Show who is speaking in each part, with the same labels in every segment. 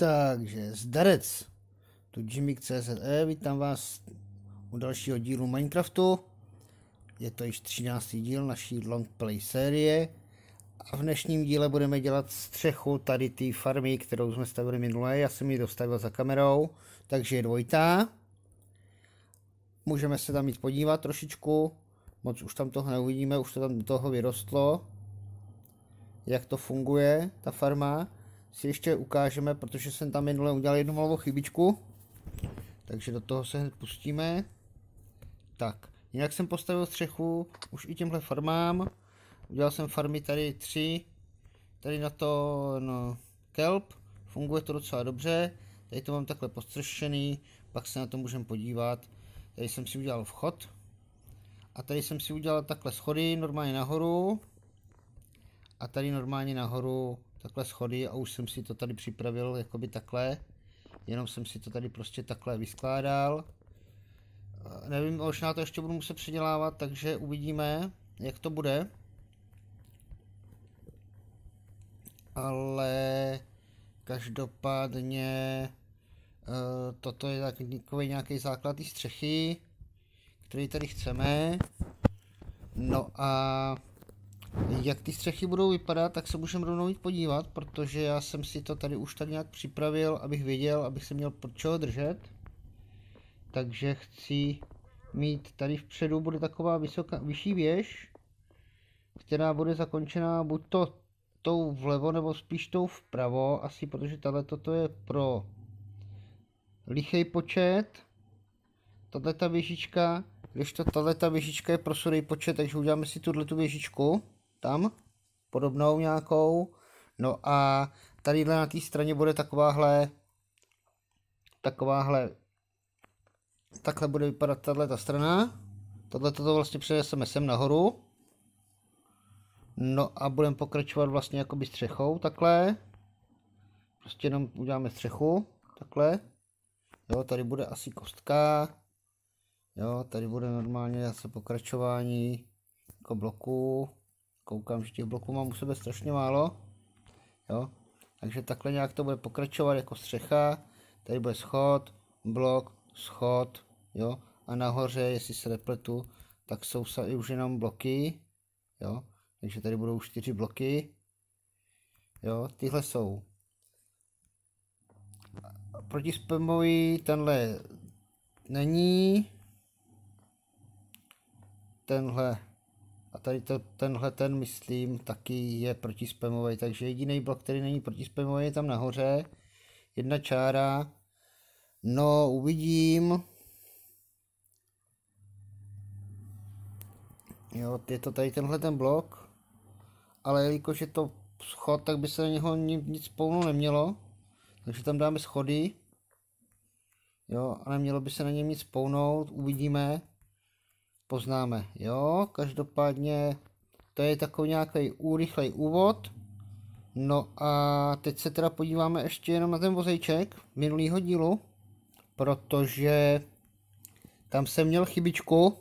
Speaker 1: Takže zdarec, tu Jimmy.cze, vítám vás u dalšího dílu Minecraftu. Je to již 13. díl naší longplay série. A v dnešním díle budeme dělat střechu tady té farmy, kterou jsme stavili minule. Já jsem ji dostavil za kamerou, takže je dvojitá. Můžeme se tam jít podívat trošičku. Moc už tam toho neuvidíme, už to tam toho vyrostlo. Jak to funguje, ta farma si ještě ukážeme, protože jsem tam minule udělal jednu malou chybičku. Takže do toho se hned pustíme. Tak, jinak jsem postavil střechu už i těmhle farmám. Udělal jsem farmy tady tři. Tady na to no, kelp. Funguje to docela dobře. Tady to mám takhle postřešený. Pak se na to můžeme podívat. Tady jsem si udělal vchod. A tady jsem si udělal takhle schody normálně nahoru. A tady normálně nahoru takhle schody a už jsem si to tady připravil jakoby takhle. Jenom jsem si to tady prostě takhle vyskládal. Nevím, možná to ještě budu muset předělávat, takže uvidíme, jak to bude. Ale každopádně uh, toto je takový nějaký základ té střechy, který tady chceme. No a jak ty střechy budou vypadat, tak se můžeme rovnou jít podívat, protože já jsem si to tady už tady nějak připravil, abych věděl, abych se měl pod čeho držet. Takže chci mít tady vpředu bude taková vysoká, vyšší věž, která bude zakončená buď to tou vlevo nebo spíš tou vpravo, asi protože tahle toto je pro lichý počet, tahle ta věžička, když to tahle ta věžička je pro sudý počet, takže uděláme si tuhle tu věžičku tam, podobnou nějakou. No a tady na té straně bude takováhle, takováhle, takhle bude vypadat tahle ta strana. Tohle toto vlastně přeneseme sem nahoru. No a budeme pokračovat vlastně jakoby střechou, takhle. Prostě jenom uděláme střechu, takhle. Jo, tady bude asi kostka. Jo, tady bude normálně zase pokračování jako bloku. Koukám, že těch bloků mám u sebe strašně málo. Jo, takže takhle nějak to bude pokračovat jako střecha. Tady bude schod, blok, schod, jo. A nahoře, jestli se nepletu, tak jsou už jenom bloky, jo. Takže tady budou čtyři bloky. Jo, tyhle jsou proti spamový, tenhle není. Tenhle tady to, tenhle ten, myslím, taky je protispamový, takže jediný blok, který není protispamový, je tam nahoře. Jedna čára. No, uvidím. Jo, je to tady tenhle ten blok. Ale jelikož je to schod, tak by se na něho nic spolu nemělo. Takže tam dáme schody. Jo, a nemělo by se na něm nic spounout, uvidíme poznáme. Jo, každopádně to je takový nějaký úrychlej úvod. No a teď se teda podíváme ještě jenom na ten vozejček minulýho dílu, protože tam jsem měl chybičku.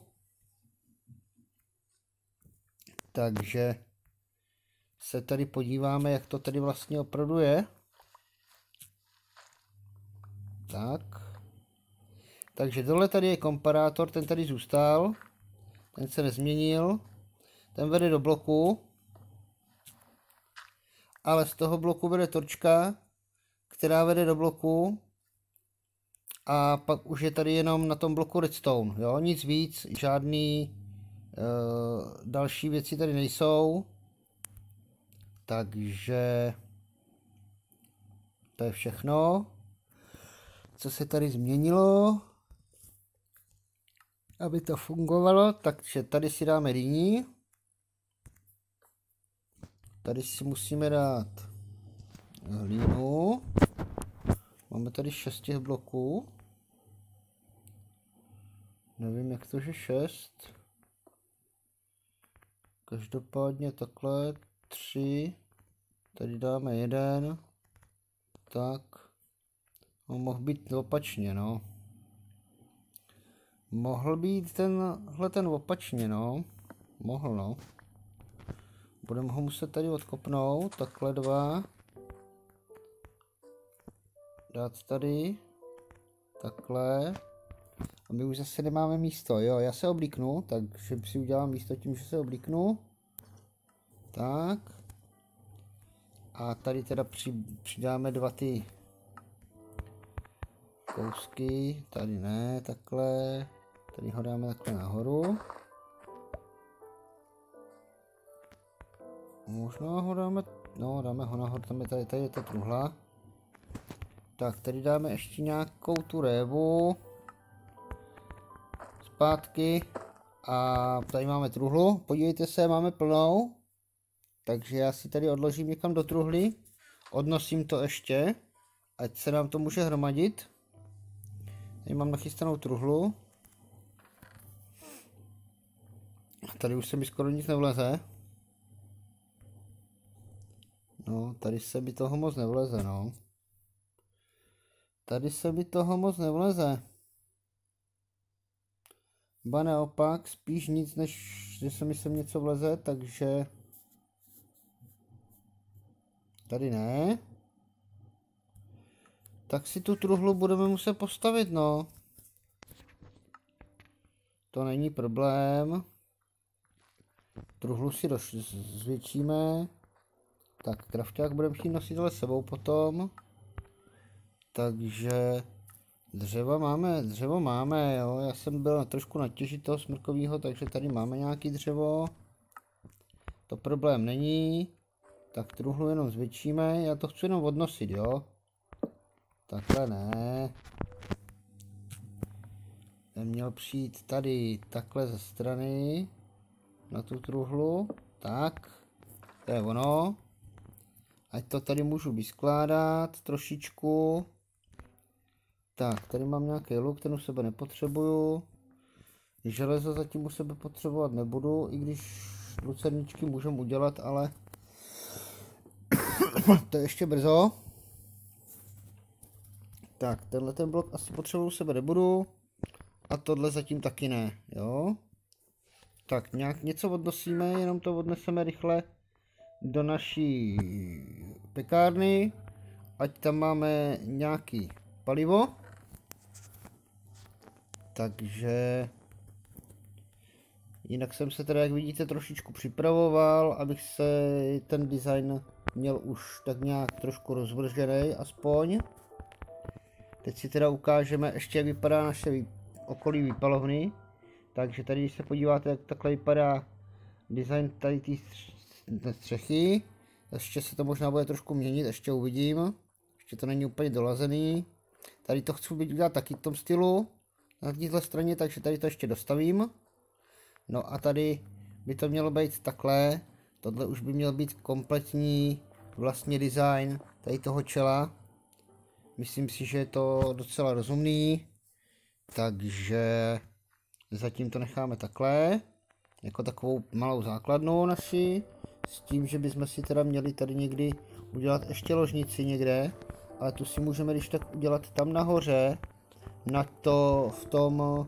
Speaker 1: Takže se tady podíváme, jak to tady vlastně opravdu je. Tak. Takže tohle tady je komparátor, ten tady zůstal. Ten se nezměnil. Ten vede do bloku. Ale z toho bloku vede torčka, která vede do bloku. A pak už je tady jenom na tom bloku redstone. Jo? Nic víc, žádný uh, další věci tady nejsou. Takže to je všechno. Co se tady změnilo? Aby to fungovalo, takže tady si dáme rýní. Tady si musíme dát hlínu. Máme tady 6 těch bloků. Nevím, jak to, že 6. Každopádně takhle 3. Tady dáme jeden. Tak. On mohl být opačně, no. Mohl být tenhle ten opačně, no. Mohl, no. Budeme ho muset tady odkopnout, takhle dva. dát tady. Takhle. A my už zase nemáme místo, jo, já se oblíknu, takže si udělám místo tím, že se oblíknu. Tak. A tady teda při, přidáme dva ty kousky, tady ne, takhle. Tady ho dáme takhle nahoru. Možná ho dáme, no dáme ho nahoru, tam je tady, tady je ta truhla. Tak, tady dáme ještě nějakou tu révu. Zpátky. A tady máme truhlu, podívejte se, máme plnou. Takže já si tady odložím někam do truhly. Odnosím to ještě, ať se nám to může hromadit. Tady mám nachystanou truhlu. Tady už se mi skoro nic nevleze. No, tady se mi toho moc nevleze, no. Tady se mi toho moc nevleze. Ba naopak, spíš nic, než že se mi sem něco vleze, takže... Tady ne. Tak si tu truhlu budeme muset postavit, no. To není problém. Truhlu si zvětšíme. Tak, krafták budeme chtít nosit ale sebou potom. Takže dřevo máme, dřevo máme, jo. Já jsem byl trošku natěžit toho smrkového, takže tady máme nějaký dřevo. To problém není. Tak truhlu jenom zvětšíme, já to chci jenom odnosit, jo. Takhle ne. Ten měl přijít tady takhle ze strany na tu truhlu. Tak, to je ono. Ať to tady můžu vyskládat trošičku. Tak, tady mám nějaký luk, ten u sebe nepotřebuju. Železo zatím u sebe potřebovat nebudu, i když lucerničky můžeme udělat, ale to je ještě brzo. Tak, tenhle ten blok asi potřebuju sebe nebudu. A tohle zatím taky ne, jo. Tak, nějak něco odnosíme, jenom to odneseme rychle do naší pekárny. Ať tam máme nějaký palivo. Takže jinak jsem se teda, jak vidíte, trošičku připravoval, abych se ten design měl už tak nějak trošku rozvržený aspoň. Teď si teda ukážeme ještě, jak vypadá naše okolí výpalovny. Takže tady, když se podíváte, jak takhle vypadá design tady té střechy. Ještě se to možná bude trošku měnit, ještě uvidím. Ještě to není úplně dolazený. Tady to chci udělat taky v tom stylu. Na této straně, takže tady to ještě dostavím. No a tady by to mělo být takhle. Tohle už by měl být kompletní vlastně design tady toho čela. Myslím si, že je to docela rozumný. Takže zatím to necháme takhle. Jako takovou malou základnu naši. S tím, že bychom si teda měli tady někdy udělat ještě ložnici někde. Ale tu si můžeme když tak udělat tam nahoře. Na to v tom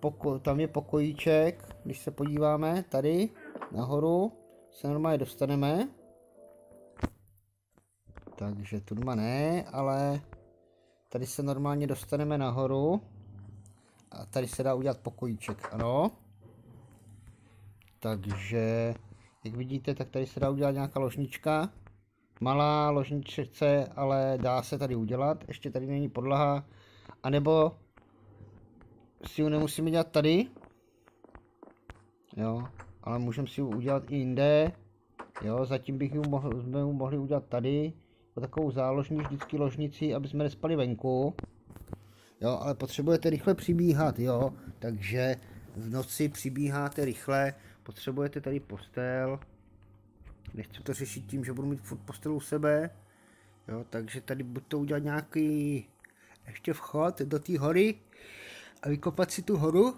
Speaker 1: poko tam je pokojíček, když se podíváme tady nahoru, se normálně dostaneme. Takže tu ne, ale tady se normálně dostaneme nahoru. A tady se dá udělat pokojíček, ano. Takže, jak vidíte, tak tady se dá udělat nějaká ložnička. Malá ložničce, ale dá se tady udělat. Ještě tady není podlaha. A nebo si ji nemusíme dělat tady. Jo, ale můžeme si ji udělat i jinde. Jo, zatím bych ji mohl, jsme ji mohli udělat tady takovou záložní vždycky ložnici, aby jsme nespali venku. Jo, ale potřebujete rychle přibíhat, jo, takže v noci přibíháte rychle, potřebujete tady postel, nechci to řešit tím, že budu mít furt postel u sebe, jo, takže tady buď to udělat nějaký ještě vchod do té hory a vykopat si tu horu.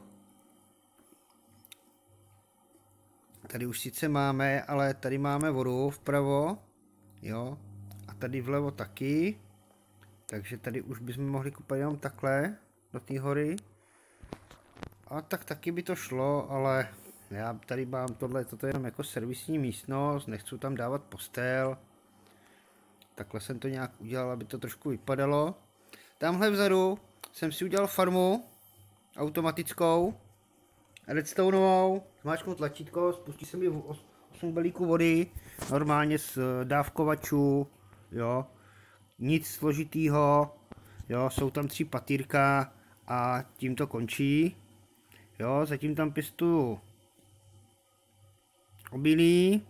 Speaker 1: Tady už sice máme, ale tady máme vodu vpravo, jo, tady vlevo taky. Takže tady už bychom mohli kopat jenom takhle do té hory. A tak taky by to šlo, ale já tady mám tohle, toto jenom jako servisní místnost, nechci tam dávat postel. Takhle jsem to nějak udělal, aby to trošku vypadalo. Tamhle vzadu jsem si udělal farmu automatickou, redstoneovou, zmáčknu tlačítko, spustí se mi 8 belíků vody, normálně z dávkovačů, jo, nic složitýho, jo, jsou tam tři patýrka a tím to končí, jo, zatím tam pěstuju obilí,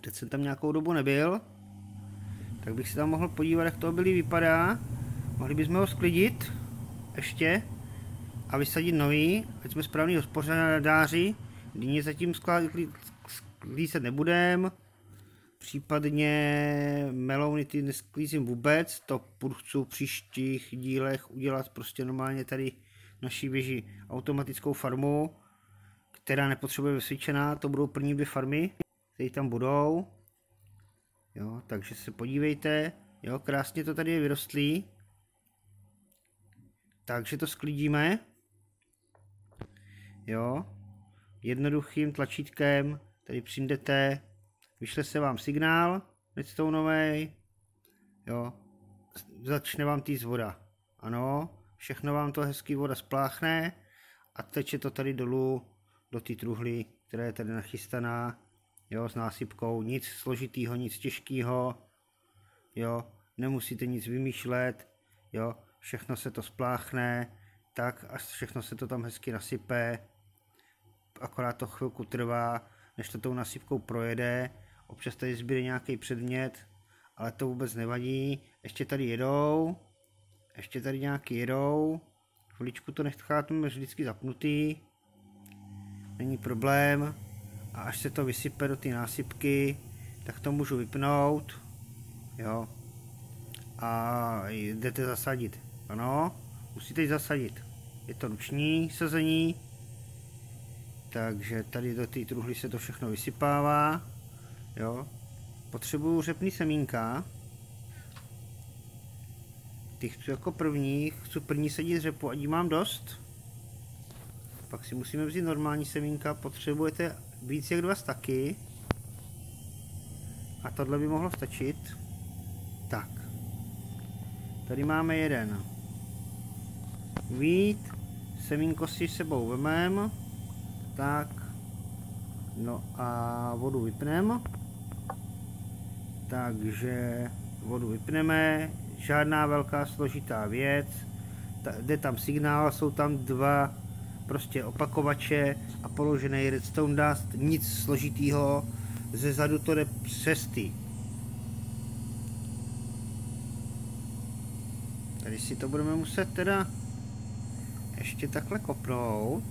Speaker 1: teď jsem tam nějakou dobu nebyl, tak bych si tam mohl podívat, jak to obilí vypadá, mohli bychom ho sklidit, ještě, a vysadit nový, ať jsme správný hospodáři, Dýně zatím sklízet nebudem, případně melouny ty nesklízím vůbec, to chci v příštích dílech udělat prostě normálně tady naší věži automatickou farmu, která nepotřebuje vysvědčená, to budou první dvě farmy, které tam budou. Jo, takže se podívejte, jo, krásně to tady je vyrostlý. Takže to sklidíme. Jo, jednoduchým tlačítkem, tady přijdete, vyšle se vám signál redstoneový, jo, začne vám týct voda. Ano, všechno vám to hezký voda spláchne a teče to tady dolů do té truhly, která je tady nachystaná, jo, s násypkou, nic složitýho, nic těžkého, jo, nemusíte nic vymýšlet, jo, všechno se to spláchne, tak a všechno se to tam hezky nasype, akorát to chvilku trvá, než to tou nasypkou projede, občas tady zbyde nějaký předmět, ale to vůbec nevadí, ještě tady jedou, ještě tady nějaký jedou, chviličku to necháme vždycky zapnutý, není problém, a až se to vysype do ty násypky, tak to můžu vypnout, jo, a jdete zasadit, ano, musíte zasadit, je to ruční sazení, takže tady do té truhly se to všechno vysypává. Jo. Potřebuju řepný semínka. Ty chci jako první, chci první sedit řepu, ať mám dost. Pak si musíme vzít normální semínka, potřebujete víc jak dva staky. A tohle by mohlo stačit. Tak. Tady máme jeden. Vít, semínko si sebou vememe. Tak. No a vodu vypneme. Takže vodu vypneme. Žádná velká složitá věc. Ta, jde tam signál, jsou tam dva prostě opakovače a položený redstone dust, nic složitýho, ze zadu to jde přes ty. Tady si to budeme muset teda ještě takhle kopnout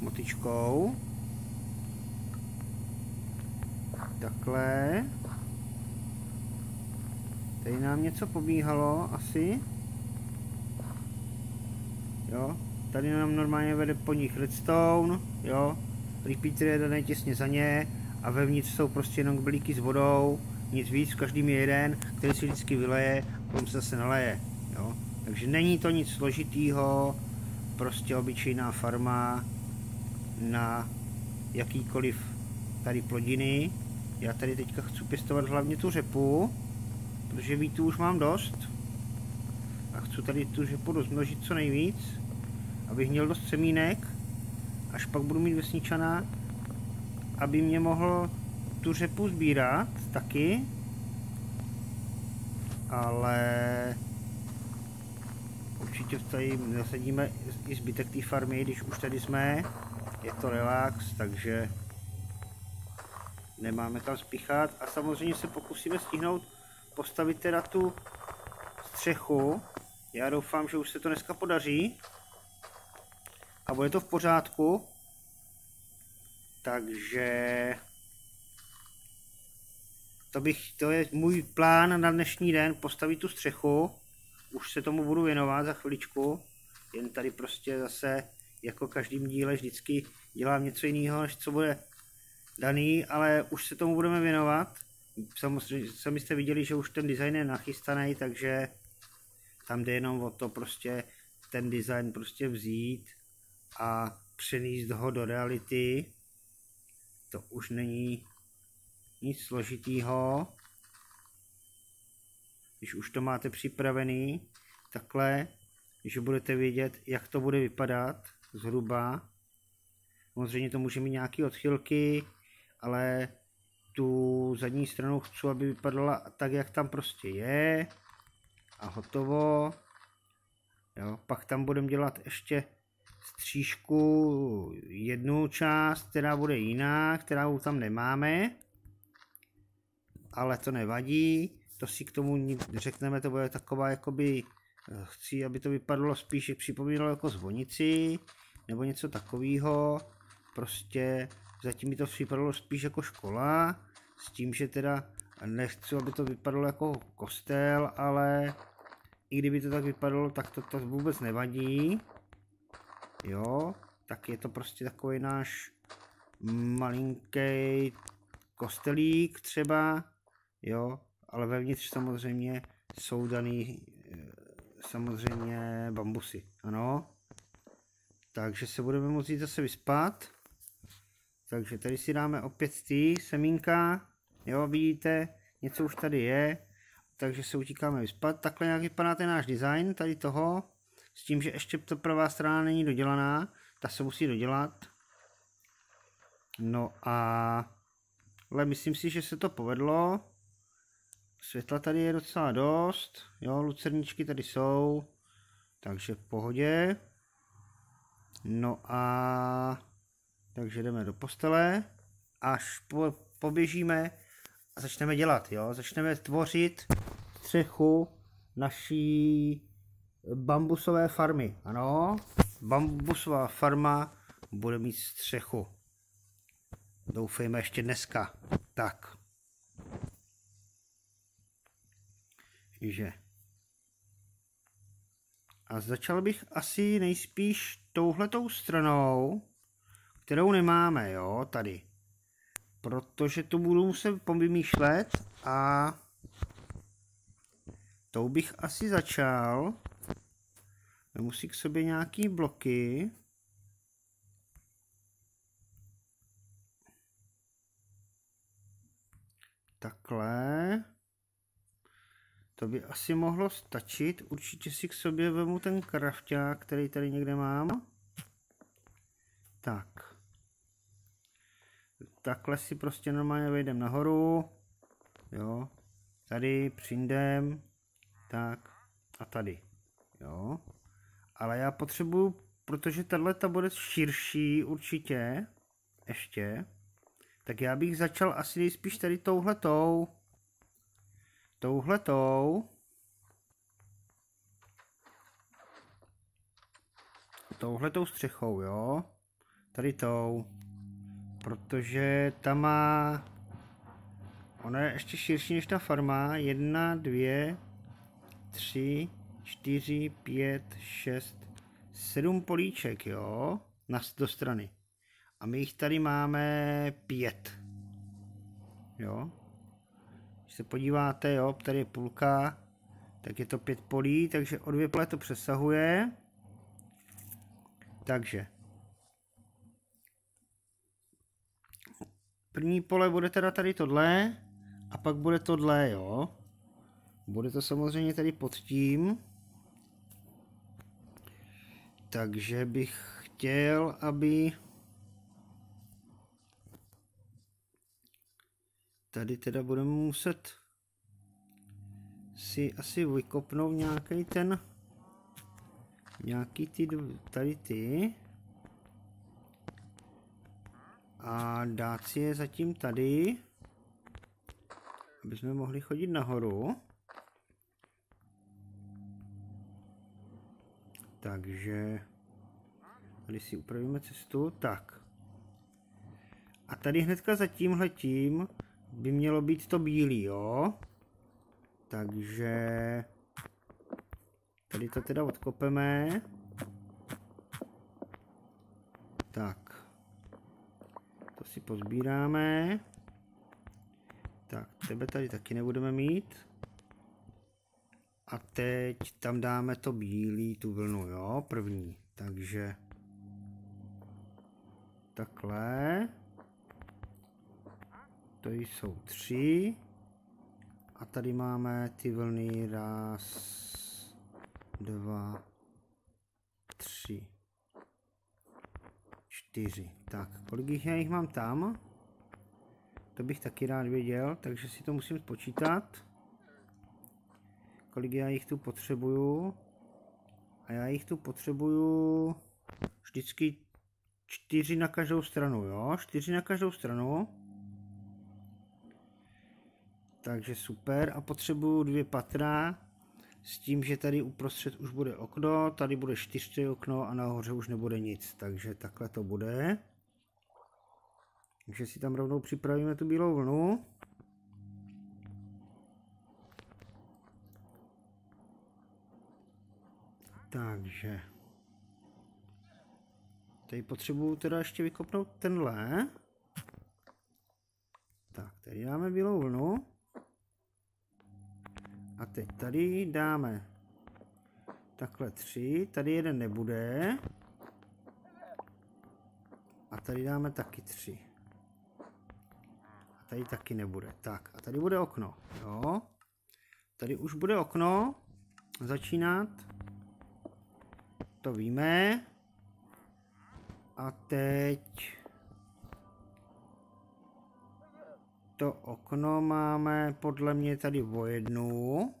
Speaker 1: motičkou. Takhle. Tady nám něco pobíhalo asi. Jo, tady nám normálně vede po nich redstone, jo. Repeater je daný těsně za ně a vevnitř jsou prostě jenom blíky s vodou, nic víc, v každým je jeden, který si vždycky vyleje potom se zase naleje, jo. Takže není to nic složitýho, prostě obyčejná farma, na jakýkoliv tady plodiny. Já tady teďka chci pěstovat hlavně tu řepu, protože vítu už mám dost. A chci tady tu řepu rozmnožit co nejvíc, abych měl dost semínek, až pak budu mít vesničana, aby mě mohl tu řepu sbírat taky. Ale určitě tady zasadíme i zbytek té farmy, když už tady jsme je to relax, takže nemáme tam spíchat a samozřejmě se pokusíme stihnout postavit teda tu střechu. Já doufám, že už se to dneska podaří a bude to v pořádku. Takže to, bych, to je můj plán na dnešní den, postavit tu střechu. Už se tomu budu věnovat za chviličku. Jen tady prostě zase jako každým díle vždycky dělám něco jiného, než co bude daný, ale už se tomu budeme věnovat. Samozřejmě sami jste viděli, že už ten design je nachystaný, takže tam jde jenom o to prostě ten design prostě vzít a přenést ho do reality. To už není nic složitýho. když už to máte připravený, takhle, že budete vědět, jak to bude vypadat zhruba. Samozřejmě to může mít nějaké odchylky, ale tu zadní stranu chci, aby vypadala tak, jak tam prostě je. A hotovo. Jo, pak tam budeme dělat ještě střížku jednu část, která bude jiná, kterou tam nemáme. Ale to nevadí, to si k tomu řekneme, to bude taková jakoby, eh, chci, aby to vypadalo spíš, připomínalo jako zvonici, nebo něco takového. Prostě zatím mi to připadalo spíš jako škola, s tím, že teda nechci, aby to vypadalo jako kostel, ale i kdyby to tak vypadalo, tak to, to vůbec nevadí. Jo, tak je to prostě takový náš malinký kostelík třeba, jo, ale vevnitř samozřejmě jsou daný eh, samozřejmě bambusy, ano. Takže se budeme moci zase vyspat. Takže tady si dáme opět ty semínka, jo, vidíte, něco už tady je, takže se utíkáme vyspat. Takhle nějak vypadá ten náš design tady toho, s tím, že ještě to pravá strana není dodělaná, ta se musí dodělat. No a ale myslím si, že se to povedlo. Světla tady je docela dost, jo, lucerničky tady jsou, takže v pohodě. No a takže jdeme do postele, až po, poběžíme a začneme dělat, jo, začneme tvořit střechu naší bambusové farmy, ano, bambusová farma bude mít střechu. Doufejme ještě dneska. Tak. že a začal bych asi nejspíš touhletou stranou, kterou nemáme, jo, tady. Protože to budu muset povymýšlet a tou bych asi začal. Musí k sobě nějaký bloky. Takhle. To by asi mohlo stačit. Určitě si k sobě vemu ten krafťák, který tady někde mám. Tak. Takhle si prostě normálně vejdem nahoru. Jo. Tady přijdem. Tak. A tady. Jo. Ale já potřebuju, protože tahle ta bude širší určitě. Ještě. Tak já bych začal asi nejspíš tady touhletou touhletou touhletou střechou, jo? Tady tou. Protože ta má... Ona je ještě širší než ta farma. Jedna, dvě, tři, čtyři, pět, šest, sedm políček, jo? Na, do strany. A my jich tady máme pět. Jo? se podíváte, jo, tady je půlka, tak je to pět polí, takže o dvě pole to přesahuje. Takže. První pole bude teda tady tohle a pak bude tohle, jo. Bude to samozřejmě tady pod tím. Takže bych chtěl, aby tady teda budeme muset si asi vykopnout nějaký ten nějaký ty tady ty a dát si je zatím tady aby jsme mohli chodit nahoru takže tady si upravíme cestu tak a tady hnedka za tímhletím by mělo být to bílý, jo? Takže tady to teda odkopeme. Tak. Si pozbíráme. Tak, tebe tady taky nebudeme mít. A teď tam dáme to bílý, tu vlnu, jo, první. Takže takhle. To jsou tři. A tady máme ty vlny raz, dva, tři, čtyři. Tak, kolik jich já jich mám tam? To bych taky rád věděl, takže si to musím spočítat. Kolik já jich tu potřebuju. A já jich tu potřebuju vždycky čtyři na každou stranu, jo? Čtyři na každou stranu. Takže super. A potřebuju dvě patra s tím, že tady uprostřed už bude okno, tady bude čtyři okno a nahoře už nebude nic. Takže takhle to bude. Takže si tam rovnou připravíme tu bílou vlnu. Takže. Tady potřebuju teda ještě vykopnout tenhle. Tak, tady dáme bílou vlnu. A teď tady dáme takhle tři, tady jeden nebude. A tady dáme taky tři. A tady taky nebude. Tak, a tady bude okno, jo. Tady už bude okno začínat. To víme. A teď to okno máme podle mě tady o jednu.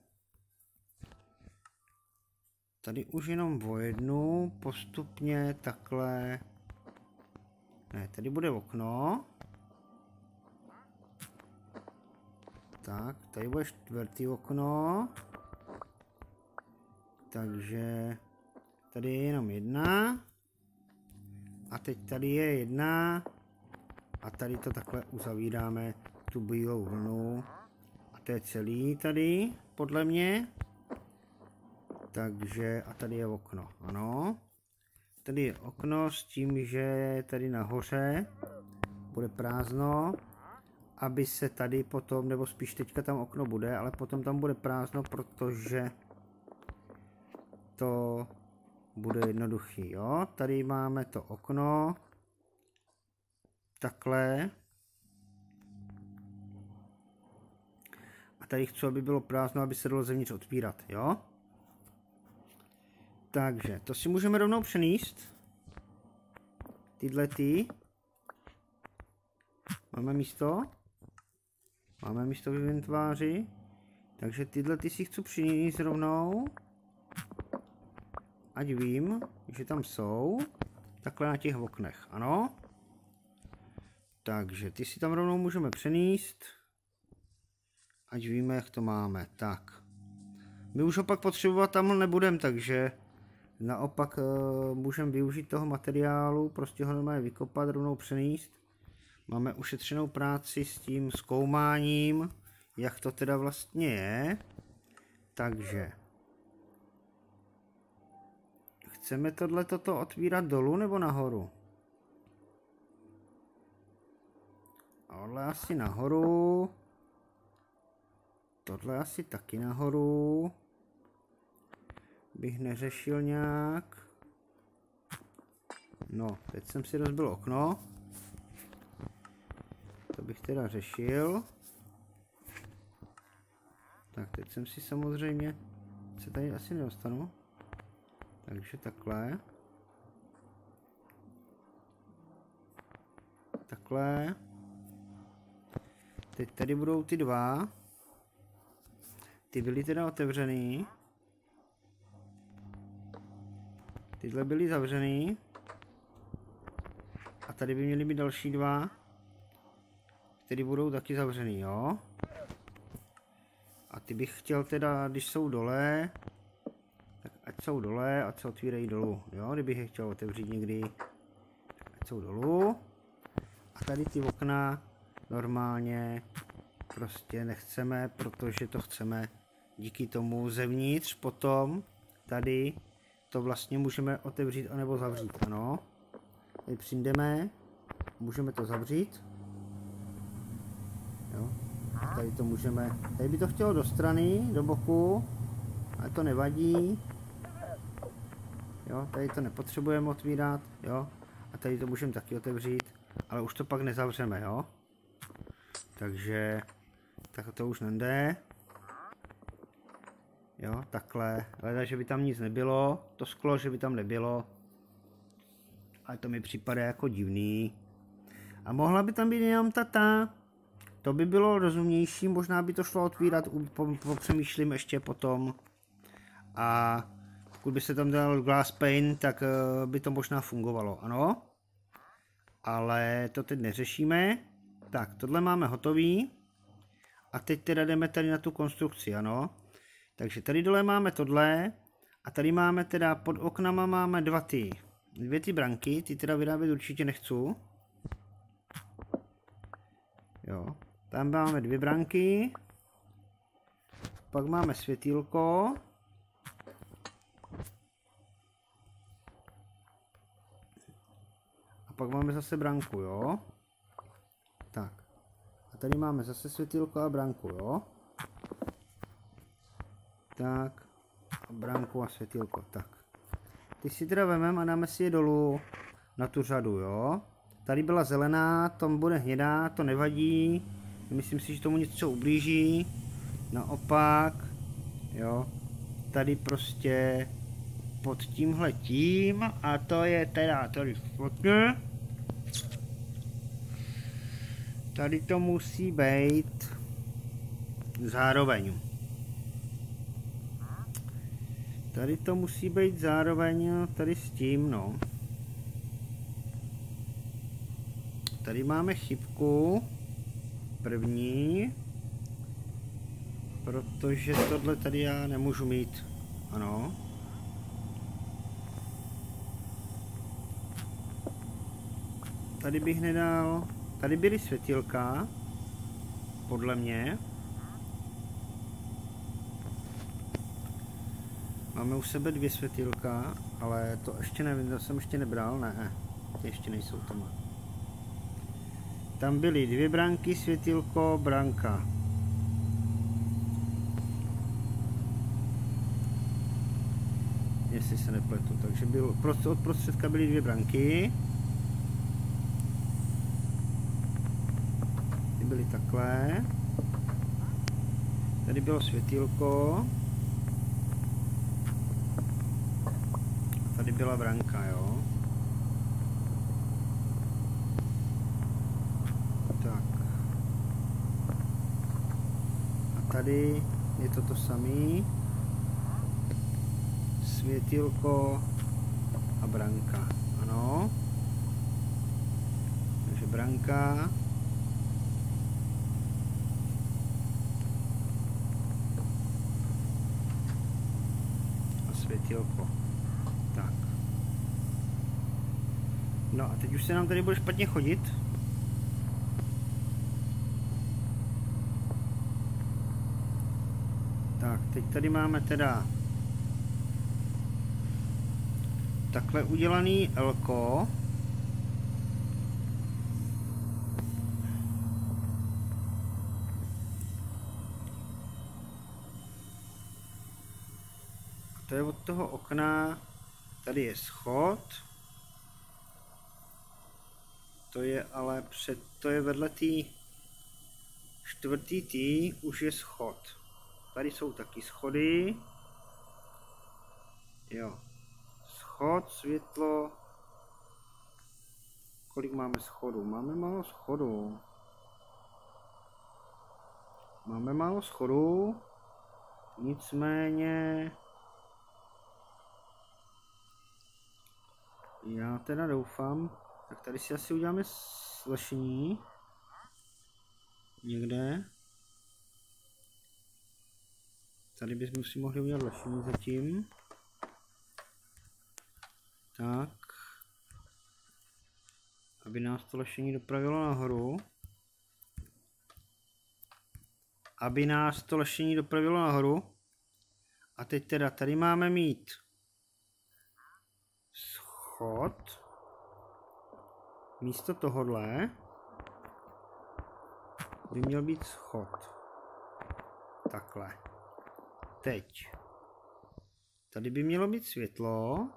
Speaker 1: Tady už jenom o jednu, postupně takhle. Ne, tady bude okno. Tak, tady bude čtvrtý okno. Takže tady je jenom jedna. A teď tady je jedna. A tady to takhle uzavíráme tu bílou vlnu. A to je celý tady, podle mě. Takže, a tady je okno, ano. Tady je okno s tím, že tady nahoře bude prázdno, aby se tady potom, nebo spíš teďka tam okno bude, ale potom tam bude prázdno, protože to bude jednoduchý, jo. Tady máme to okno, takhle, tady chci, aby bylo prázdno, aby se dalo zevnitř otvírat, jo? Takže, to si můžeme rovnou přenést. Tyhle ty. Máme místo. Máme místo v inventáři. Takže tyhle ty si chci přinést rovnou. Ať vím, že tam jsou. Takhle na těch oknech, ano. Takže ty si tam rovnou můžeme přenést ať víme, jak to máme. Tak. My už opak potřebovat tam nebudem, takže naopak uh, můžeme využít toho materiálu, prostě ho normálně vykopat, rovnou přenést. Máme ušetřenou práci s tím zkoumáním, jak to teda vlastně je. Takže chceme tohle toto otvírat dolů nebo nahoru? Ale asi nahoru. Tohle asi taky nahoru. Bych neřešil nějak. No, teď jsem si rozbil okno. To bych teda řešil. Tak, teď jsem si samozřejmě... Se tady asi nedostanu. Takže takhle. Takhle. Teď tady budou ty dva. Ty byly teda otevřený. Tyhle byly zavřený. A tady by měly být další dva. Které budou taky zavřený, jo. A ty bych chtěl teda, když jsou dole, tak ať jsou dole, ať se otvírají dolů, jo. Kdybych je chtěl otevřít někdy, ať jsou dolů. A tady ty okna normálně prostě nechceme, protože to chceme díky tomu zevnitř potom tady to vlastně můžeme otevřít anebo zavřít, ano. Tady přijdeme, můžeme to zavřít. Jo. Tady to můžeme, tady by to chtělo do strany, do boku, ale to nevadí. Jo, tady to nepotřebujeme otvírat, jo. A tady to můžeme taky otevřít, ale už to pak nezavřeme, jo. Takže, tak to už nejde. Jo, takhle. Leda, že by tam nic nebylo. To sklo, že by tam nebylo. Ale to mi připadá jako divný. A mohla by tam být jenom tata. To by bylo rozumnější, možná by to šlo otvírat, popřemýšlím ještě potom. A pokud by se tam dal glass pane, tak eh, by to možná fungovalo, ano. Ale to teď neřešíme. Tak, tohle máme hotový. A teď teda jdeme tady na tu konstrukci, ano. Takže tady dole máme tohle. A tady máme teda pod oknama máme dva ty, dvě ty branky, ty teda vyrábět určitě nechci. Jo, tam máme dvě branky. Pak máme světýlko. A pak máme zase branku, jo. Tak. A tady máme zase světýlko a branku, jo. Tak. A branku a světýlko, tak. Ty si teda vememe a dáme si je dolů na tu řadu, jo. Tady byla zelená, tam bude hnědá, to nevadí. Myslím si, že tomu něco ublíží. Naopak, jo, tady prostě pod tímhle tím a to je teda tady špatně. Tady to musí být zároveň. Tady to musí být zároveň tady s tím, no. Tady máme chybku. První. Protože tohle tady já nemůžu mít. Ano. Tady bych nedal... Tady byly světilka. Podle mě. Máme u sebe dvě světilka, ale to ještě nevím, to jsem ještě nebral, ne, ještě nejsou tam. Tam byly dvě branky, světilko, branka. Jestli se nepletu. Takže byl, od prostředka byly dvě branky. Ty byly takhle. Tady bylo světilko. Tady byla branka, jo. tady je to to samé. Světilko a branka. Ano. Takže branka. A světilko. Tak. No a teď už se nám tady bude špatně chodit. teď tady máme teda takhle udělaný elko. To je od toho okna, tady je schod. To je ale před, to je vedle té čtvrtý tý, už je schod. Tady jsou taky schody. Jo. Schod, světlo. Kolik máme schodů? Máme málo schodů. Máme málo schodů. Nicméně... Já teda doufám, tak tady si asi uděláme slešení. Někde. Tady bychom si mohli udělat lešení zatím. Tak. Aby nás to lešení dopravilo nahoru. Aby nás to lešení dopravilo nahoru. A teď teda tady máme mít schod. Místo tohohle by měl být schod. Takhle. Teď. Tady by mělo být světlo.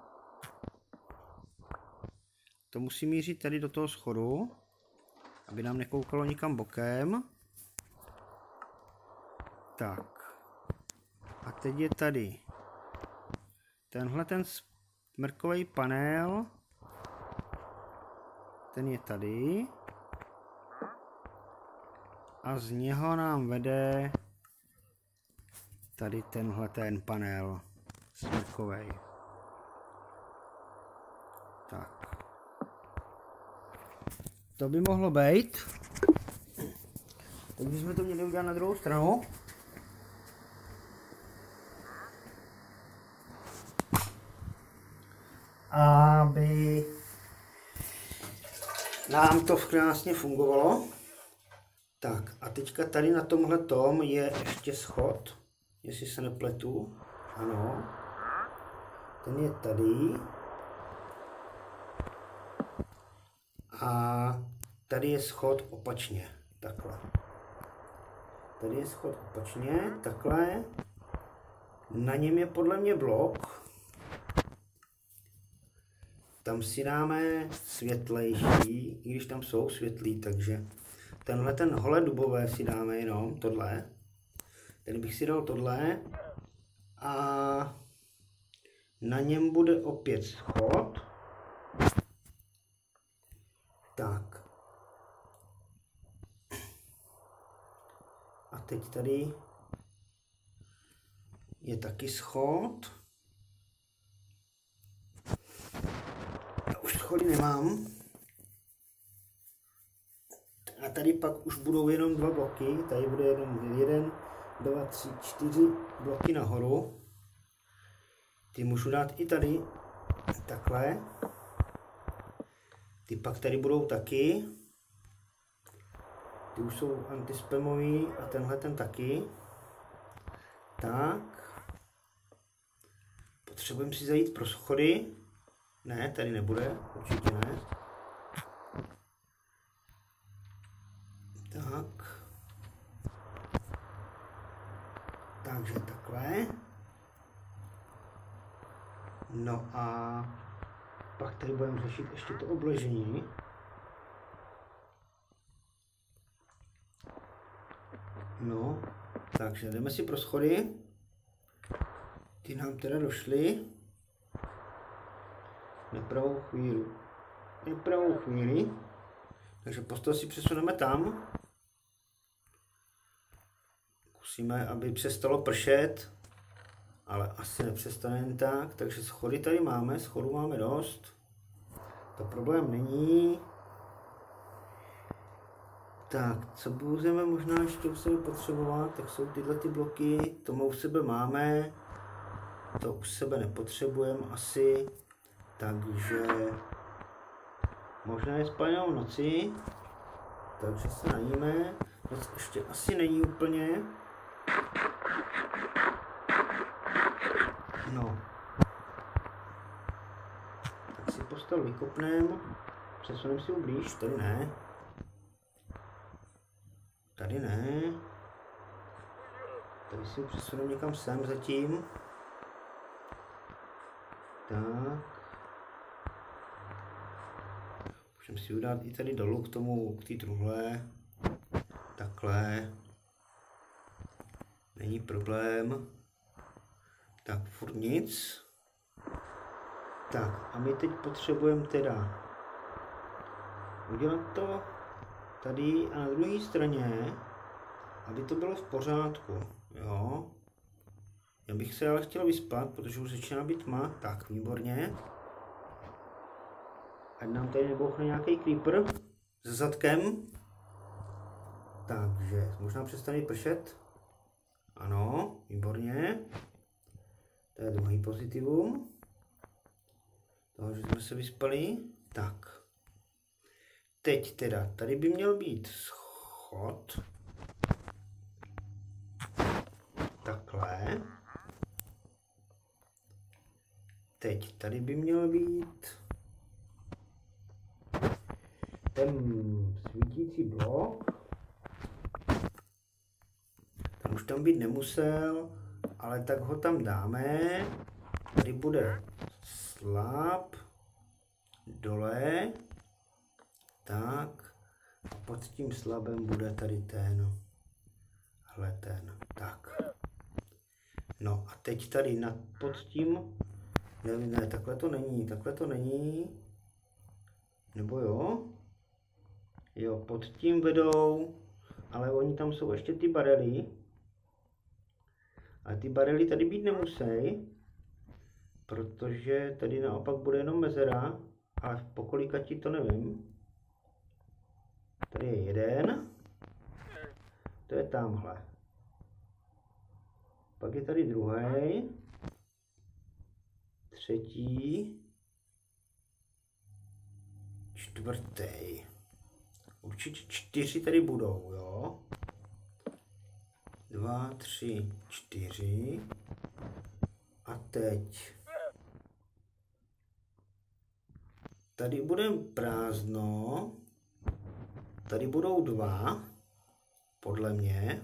Speaker 1: To musí mířit tady do toho schodu, aby nám nekoukalo nikam bokem. Tak. A teď je tady tenhle ten smrkový panel, ten je tady a z něho nám vede tady tenhle ten panel smrkový. Tak. To by mohlo být. Tak bychom to měli udělat na druhou stranu. Aby nám to krásně fungovalo. Tak a teďka tady na tomhle tom je ještě schod, jestli se nepletu. Ano. Ten je tady. A tady je schod opačně, takhle. Tady je schod opačně, takhle. Na něm je podle mě blok. Tam si dáme světlejší, i když tam jsou světlý, takže tenhle ten hole dubové si dáme jenom, tohle. Tady bych si dal tohle a na něm bude opět schod. Tak. A teď tady je taky schod. Schody nemám. A tady pak už budou jenom dva bloky. Tady bude jenom jeden, dva, tři, čtyři bloky nahoru. Ty můžu dát i tady, takhle. Ty pak tady budou taky. Ty už jsou antispamový a tenhle ten taky. Tak. Potřebujeme si zajít pro schody. Ne, tady nebude, určitě ne. Tak. Takže takhle. No a pak tady budeme řešit ještě to obložení. No, takže jdeme si pro schody. Ty nám teda došly. Nepravou chvíli. Nepravou chvíli. Takže postel si přesuneme tam. Zkusíme, aby přestalo pršet ale asi nepřestane jen tak, takže schody tady máme, schodů máme dost. To problém není. Tak, co budeme možná ještě u sebe potřebovat, tak jsou tyhle ty bloky, to u sebe máme, to u sebe nepotřebujeme asi, takže možná je spáňou v noci, takže se najíme, noc ještě asi není úplně, No. Tak si postel vykopnem. Přesunem si ho blíž, tady ne. Tady ne. Tady si ho přesunem někam sem zatím. Tak. Můžeme si udělat i tady dolů k tomu, k té truhle. Takhle. Není problém. Tak furt nic. Tak a my teď potřebujeme teda udělat to tady a na druhé straně, aby to bylo v pořádku. Jo. Já bych se ale chtěl vyspat, protože už začíná být tma. Tak, výborně. Ať nám tady nebouchne nějaký creeper se zadkem. Takže možná přestane pršet. Ano, výborně. To je druhý pozitivum. Toho, že jsme se vyspali. Tak. Teď teda, tady by měl být schod. Takhle. Teď tady by měl být ten svítící blok. Ten už tam být nemusel ale tak ho tam dáme. Tady bude slab dole. Tak. A pod tím slabem bude tady ten. Hle ten. Tak. No a teď tady nad, pod tím, ne, ne, takhle to není, takhle to není, nebo jo? Jo, pod tím vedou, ale oni tam jsou ještě ty barely. A ty barely tady být nemusí, protože tady naopak bude jenom mezera a po kolika ti to nevím. Tady je jeden, to je tamhle. Pak je tady druhý, třetí, čtvrtý. Určitě čtyři tady budou, jo. Dva, tři, čtyři. A teď. Tady bude prázdno. Tady budou dva, podle mě.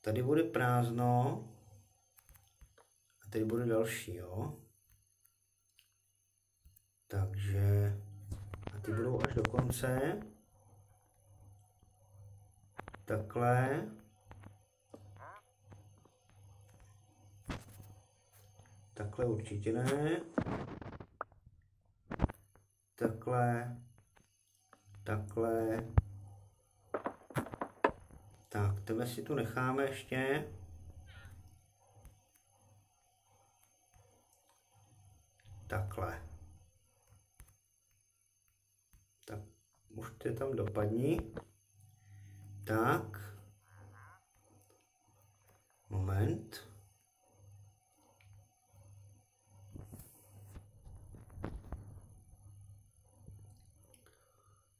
Speaker 1: Tady bude prázdno. A tady bude další, jo. Takže a ty budou až do konce. Takhle. Takhle určitě ne. Takhle. Takhle. Tak, tebe si tu necháme ještě. Takhle. Tak, už ty tam dopadni. Tak. Moment.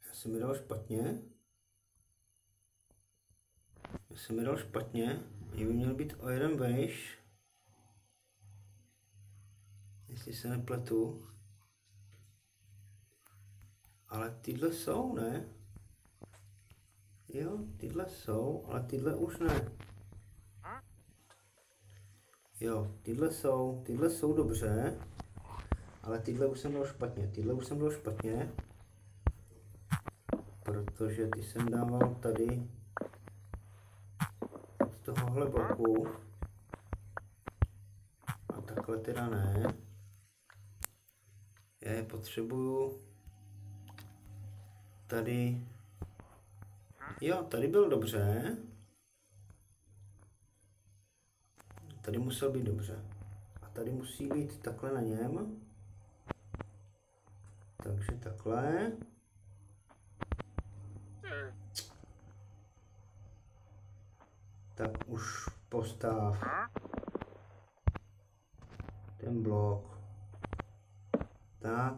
Speaker 1: Já jsem mi dal špatně. Já jsem mi dal špatně. Oni by měl být o jeden vejš. Jestli se nepletu. Ale tyhle jsou, ne? Jo, tyhle jsou, ale tyhle už ne. Jo, tyhle jsou, tyhle jsou dobře, ale tyhle už jsem dal špatně, tyhle už jsem dal špatně, protože ty jsem dával tady od tohohle bloku a takhle teda ne. Já je potřebuju tady, jo, tady byl dobře, tady musel být dobře. A tady musí být takhle na něm. Takže takhle. Tak už postav ten blok. Tak.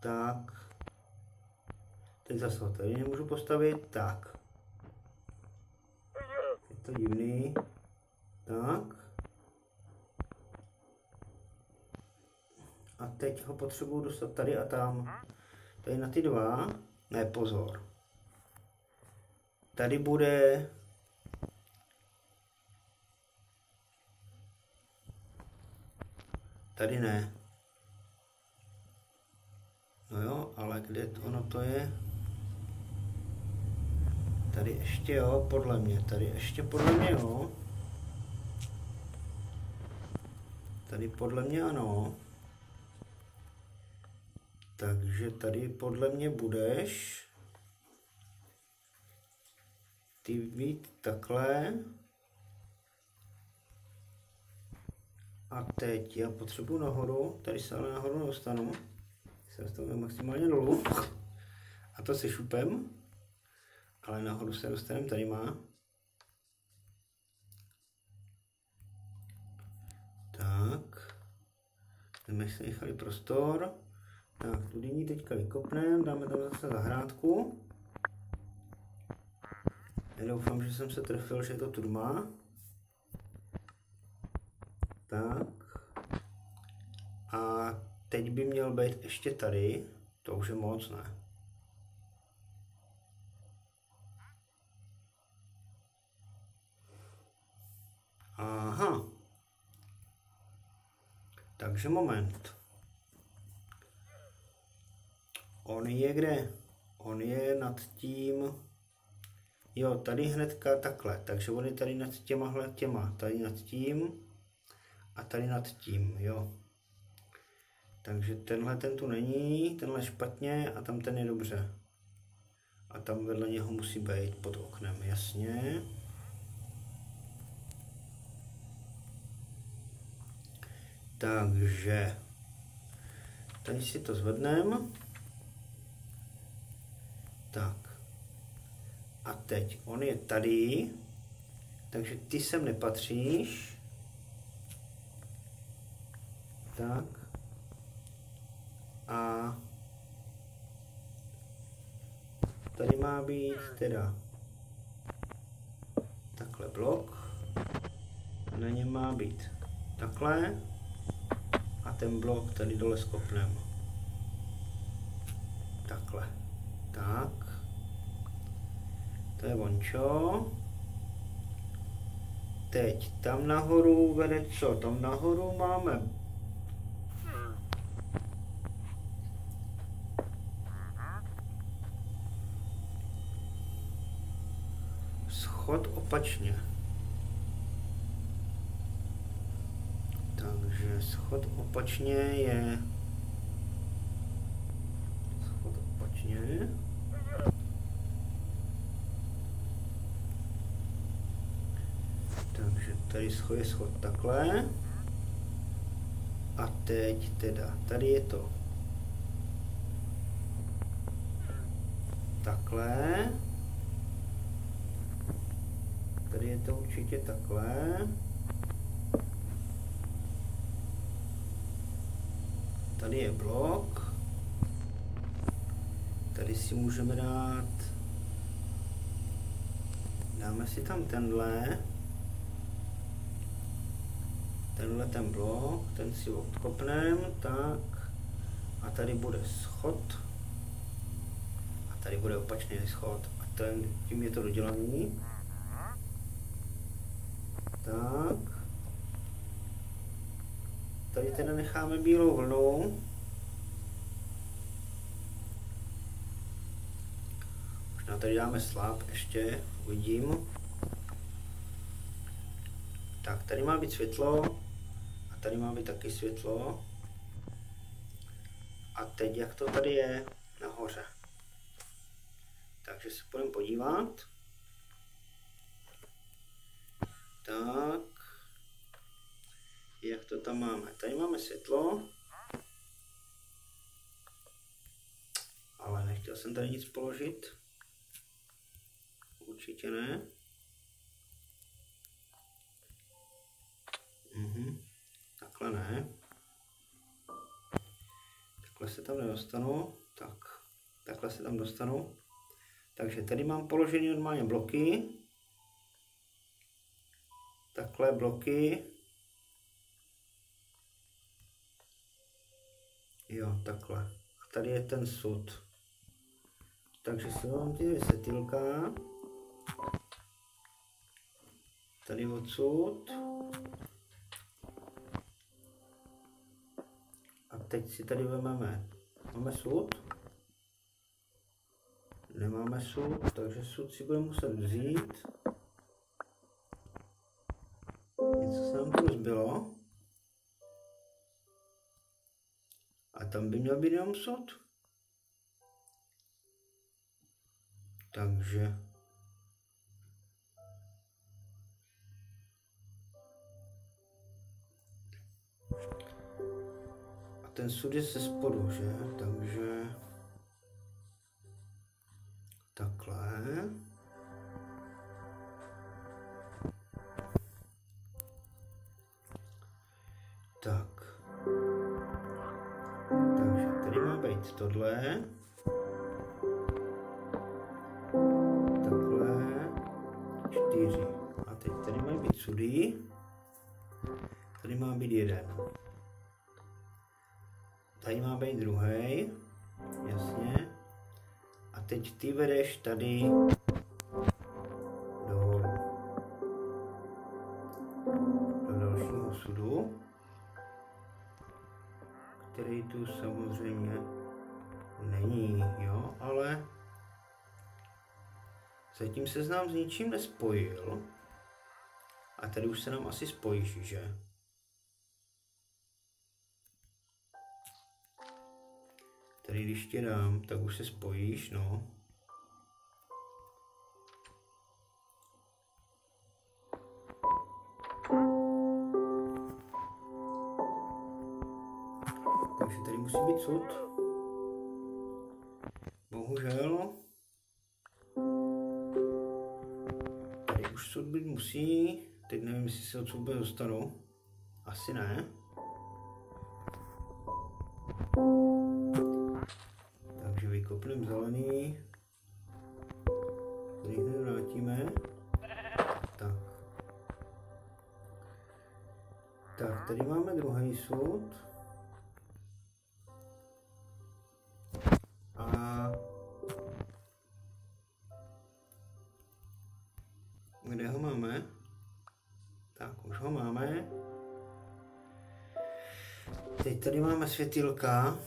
Speaker 1: Tak. Teď zase ho tady nemůžu postavit. Tak. Je to divný. Tak. A teď ho potřebuju dostat tady a tam. Tady na ty dva. Ne, pozor. Tady bude Tady ne. No jo, ale kde ono to je? Tady ještě jo, podle mě. Tady ještě podle mě jo. Tady podle mě ano. Takže tady podle mě budeš ty být takhle. A teď já potřebuji nahoru, tady se ale nahoru nedostanu. Se dostanu maximálně dolů. A to se šupem. Ale nahoru se dostaneme, tady má. Tak. Jdeme si nechali prostor. Tak, tu dyní teďka vykopneme, dáme tam zase zahrádku. Já doufám, že jsem se trefil, že je to turma. Tak. A teď by měl být ještě tady. To už je moc, ne? Aha. Takže moment. On je kde? on je nad tím, jo, tady hnedka takhle, takže on je tady nad těma těma, tady nad tím a tady nad tím, jo. Takže tenhle ten tu není, tenhle špatně a tam ten je dobře. A tam vedle něho musí být pod oknem, jasně. Takže tady si to zvedneme. Tak. A teď on je tady, takže ty sem nepatříš. Tak. A tady má být teda takhle blok. Na něm má být takhle a ten blok tady dole skopneme. Takhle. Tak. To je vončo. Teď tam nahoru vede co? Tam nahoru máme schod opačně. Takže schod opačně je schod opačně. Takže tady je schod takhle. A teď teda, tady je to takhle. Tady je to určitě takhle. Tady je blok. Tady si můžeme dát... Dáme si tam tenhle. Tenhle ten blok, ten si odkopneme, tak. A tady bude schod. A tady bude opačný schod. A ten, tím je to dodělaný. Tak. Tady teda necháme bílou vlnu. Možná tady dáme slab ještě, uvidím. Tak, tady má být světlo a tady má být taky světlo. A teď jak to tady je nahoře. Takže se půjdeme podívat. Tak jak to tam máme. Tady máme světlo, ale nechtěl jsem tady nic položit. Určitě ne. Mhm. Takhle ne. Takhle se tam nedostanu. Tak, takhle se tam dostanu. Takže tady mám položený normálně bloky. Takhle bloky. Jo, takhle. A tady je ten sud. Takže se vám ty setilka. Tady odsud. A teď si tady vezmeme. Máme sud? Nemáme sud, takže sud si budeme muset vzít. Něco se nám tu zbylo. A tam by měl být jenom sud. Takže a ten sud je se spodu, že? Takže takhle. Tohle. Takhle. Čtyři. A teď tady mají být sudy. Tady má být jeden. Tady má být druhý. Jasně. A teď ty vedeš tady. Do dalšího který tu samozřejmě není, jo, ale Zatím se znám s ničím nespojil. A tady už se nám asi spojíš, že? Tady když tě dám, tak už se spojíš, no. Takže tady musí být sud. Musí. Teď nevím, jestli se odsud vůbec dostanu. Asi ne. Takže vykopneme zelený. Hned vrátíme. Tak. Tak, tady máme druhý sud. Světýlka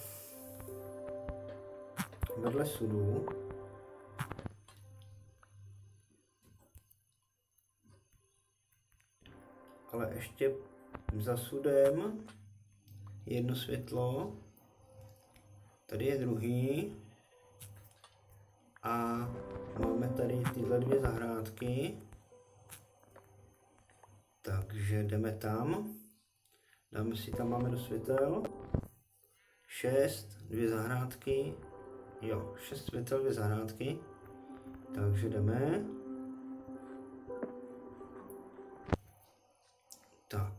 Speaker 1: vedle sudů. Ale ještě za sudem jedno světlo, tady je druhý a máme tady tyhle dvě zahrádky. Takže jdeme tam. Dáme si tam, máme do světel. Šest, dvě zahrádky. Jo, šest světel, dvě zahrádky. Takže jdeme. Tak.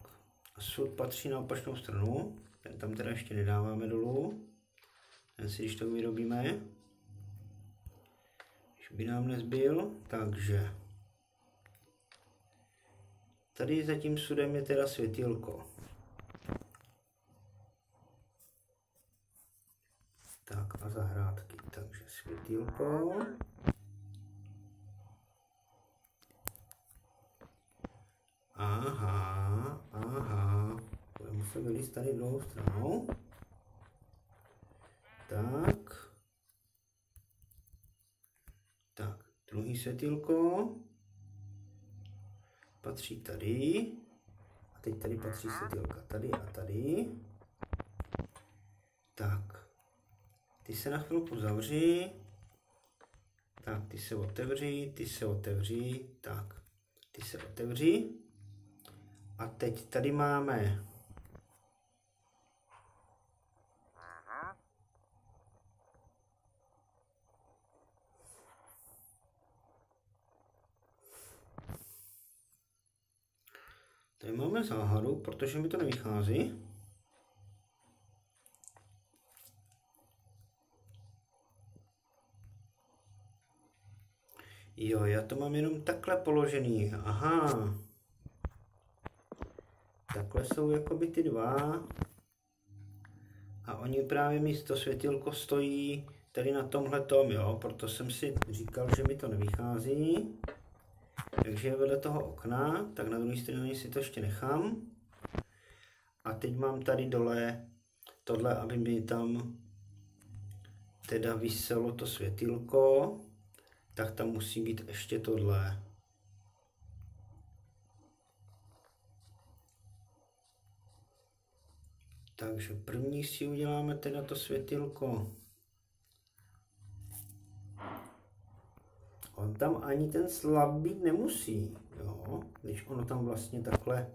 Speaker 1: Sud patří na opačnou stranu. Ten tam teda ještě nedáváme dolů. Ten si když tak vyrobíme. Když by nám nezbyl. Takže. Tady za tím sudem je teda světilko. Tak a zahrádky. Takže světilko. Aha, aha. Budeme muset vylít tady druhou stranou. Tak. Tak, druhý světilko patří tady. A teď tady patří světilka tady a tady. Tak. Ty se na chvilku zavří. Tak, ty se otevří, ty se otevří. Tak, ty se otevří. A teď tady máme Tady máme záhadu, protože mi to nevychází. Jo, já to mám jenom takhle položený. Aha. Takhle jsou jakoby ty dva. A oni právě místo světilko stojí tady na tomhle tom, jo. Proto jsem si říkal, že mi to nevychází. Takže je vedle toho okna, tak na druhé straně si to ještě nechám. A teď mám tady dole tohle, aby mi tam teda vyselo to světilko, tak tam musí být ještě tohle. Takže první si uděláme teda to světilko On tam ani ten slab být nemusí, jo? když ono tam vlastně takhle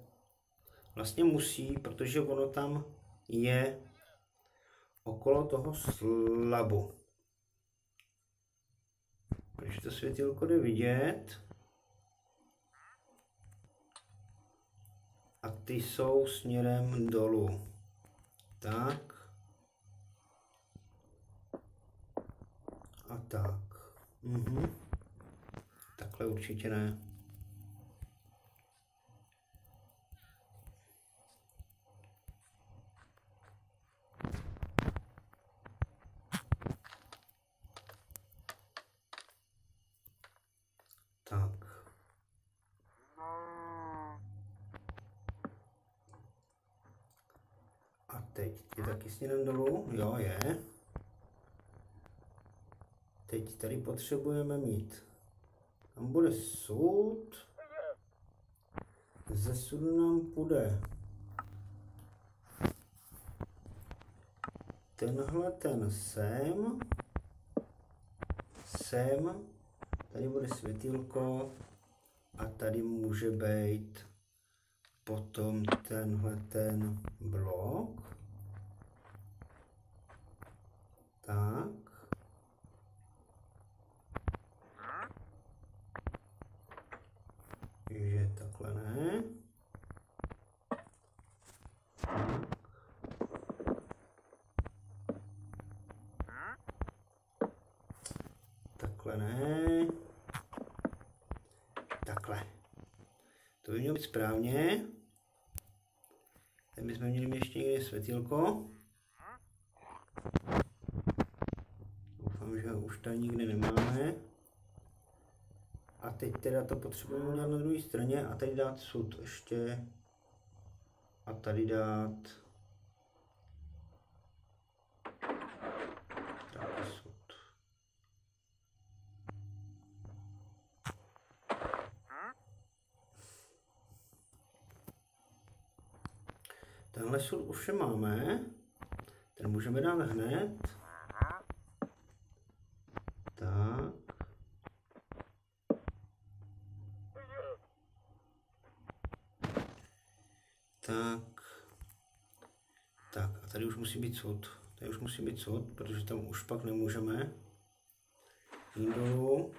Speaker 1: vlastně musí, protože ono tam je okolo toho slabu. Takže to světilko jde vidět. A ty jsou směrem dolů. Tak. A tak. Mhm. Takhle určitě ne. Tak. A teď je taky směrem dolů? Jo, je. Teď tady potřebujeme mít Tam bude sud. Ze sudu nám půjde tenhle ten sem, sem, tady bude světýlko a tady může být potom tenhle ten blok. Tak. Že takhle ne. Takhle ne. Takhle. To by mělo být správně. Teď bychom měli ještě někde světýlko. Doufám, že ho už tady nikdy nemáme. A teď teda to potřebujeme udělat na druhé straně a tady dát sud ještě. A tady dát taky sud. Sud už máme. Ten můžeme dát hned. Tak. Tak. Tak a tady už musí být sud. Tady už musí být sud, protože tam už pak nemůžeme dolů.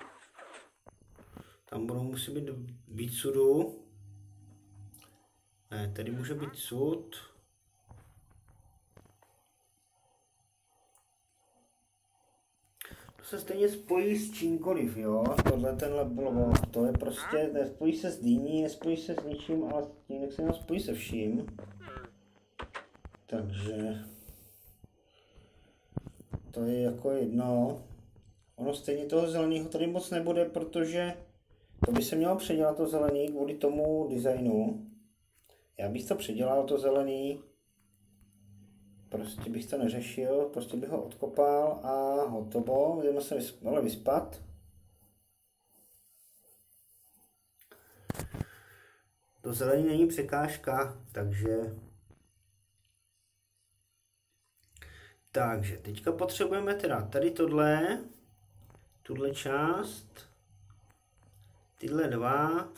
Speaker 1: Tam budou musí být víc sudů. Ne, tady může být sud. To se stejně spojí s čímkoliv, jo? Tohle, tenhle blok, to je prostě, nespojí se s dýní, nespojí se s ničím, ale jinak se spojí se vším. Takže to je jako jedno. Ono stejně toho zeleného tady moc nebude, protože to by se mělo předělat to zelený kvůli tomu designu. Já bych to předělal to zelený, prostě bych to neřešil, prostě bych ho odkopal a hotovo, jdeme se ale vyspat. To zelení není překážka, takže takže teďka potřebujeme teda tady tohle, tuhle část, tyhle dva,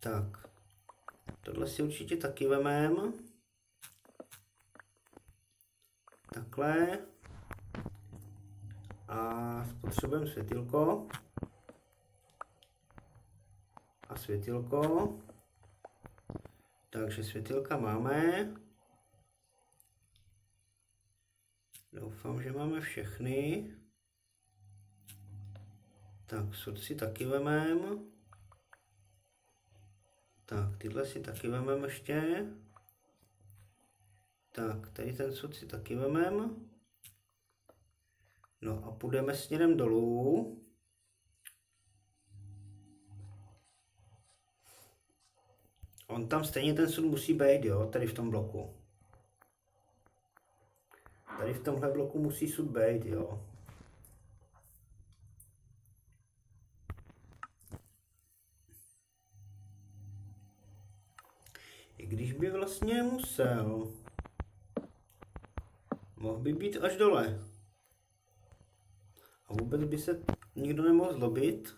Speaker 1: tak, tohle si určitě taky vemem. Takhle. A potřebujeme světilko. A světilko. Takže světilka máme. Doufám, že máme všechny. Tak, sud si taky vemem. Tak, tyhle si taky vemem ještě. Tak, tady ten sud si taky vemem. No a půjdeme směrem dolů. On tam stejně ten sud musí být, jo, tady v tom bloku. Tady v tomhle bloku musí sud být, jo. I když by vlastně musel. Mohl by být až dole. A vůbec by se nikdo nemohl zlobit.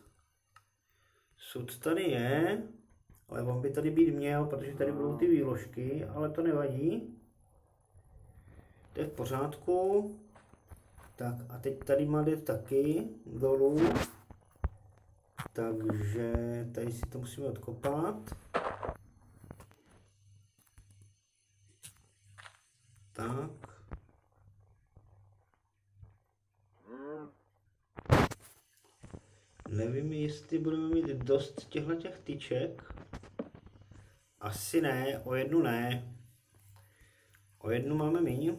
Speaker 1: Sud tady je, ale on by tady být měl, protože tady budou ty výložky, ale to nevadí. To je v pořádku. Tak a teď tady má jít taky dolů. Takže tady si to musíme odkopat. Tak. Nevím, jestli budeme mít dost těchto těch tyček. Asi ne, o jednu ne. O jednu máme méně.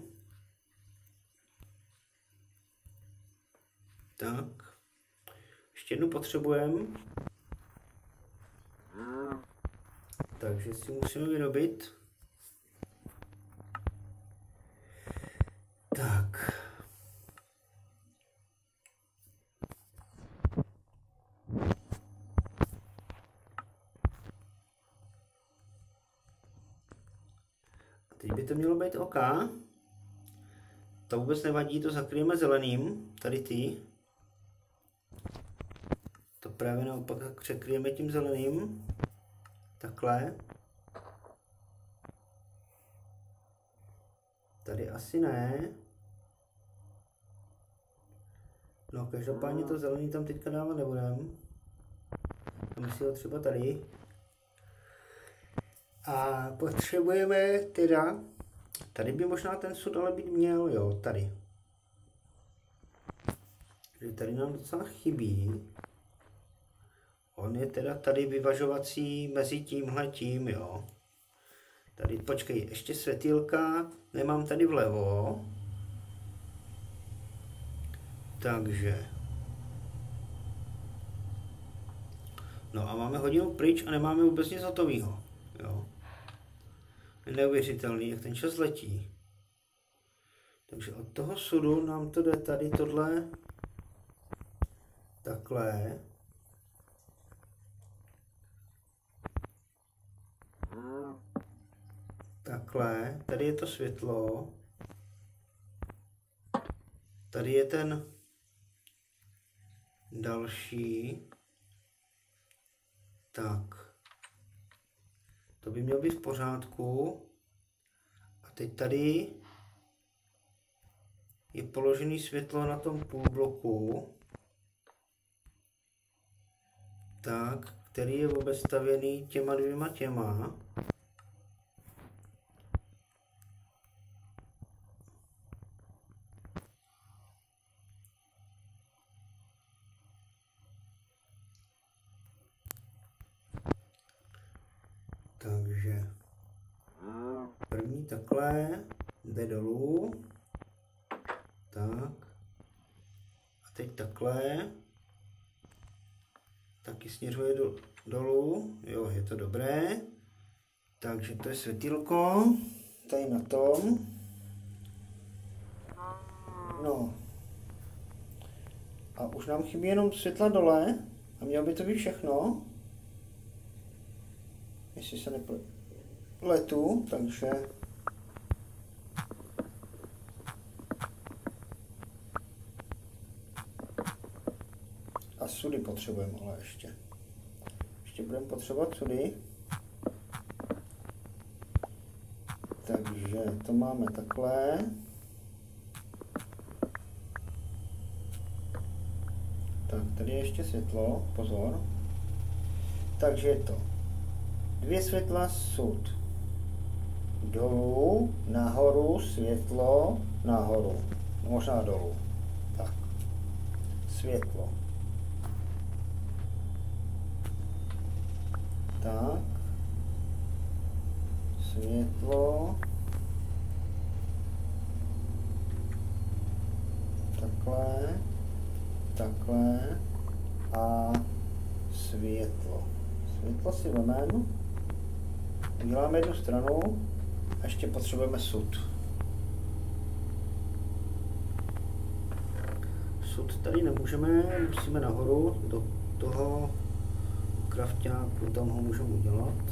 Speaker 1: Tak. Ještě jednu potřebujeme. Takže si musíme vyrobit. Tak. by to mělo být OK. To vůbec nevadí, to zakryjeme zeleným, tady ty. To právě naopak překryjeme tím zeleným. Takhle. Tady asi ne. No, každopádně to zelený tam teďka dávat nebudem. Dáme si ho třeba tady. A potřebujeme teda, tady by možná ten sud ale být měl, jo, tady. Že tady nám docela chybí. On je teda tady vyvažovací mezi tímhle tím, jo. Tady, počkej, ještě světýlka nemám tady vlevo. Takže. No a máme hodinu pryč a nemáme vůbec nic hotového. Jo. Neuvěřitelný, jak ten čas letí. Takže od toho sudu nám to jde tady tohle takhle. Takhle, tady je to světlo. Tady je ten další. Tak. To by mělo být v pořádku. A teď tady je položený světlo na tom půlbloku. Tak, který je obestavěný těma dvěma těma. Takže první takhle jde dolů. Tak. A teď takhle. Taky směřuje do, dolů. Jo, je to dobré. Takže to je světýlko. Tady na tom. No. A už nám chybí jenom světla dole. A mělo by to být všechno jestli se nepletu, takže a sudy potřebujeme ale ještě. Ještě budeme potřebovat sudy. Takže to máme takhle. Tak, tady je ještě světlo, pozor. Takže je to dvě světla sud. Dolů, nahoru, světlo, nahoru. Možná dolů. Tak. Světlo. Tak. Světlo. Takhle. Takhle. A světlo. Světlo si vememe. Uděláme jednu stranu a ještě potřebujeme sud. Sud tady nemůžeme, musíme nahoru do toho krafťáku, tam ho můžeme udělat.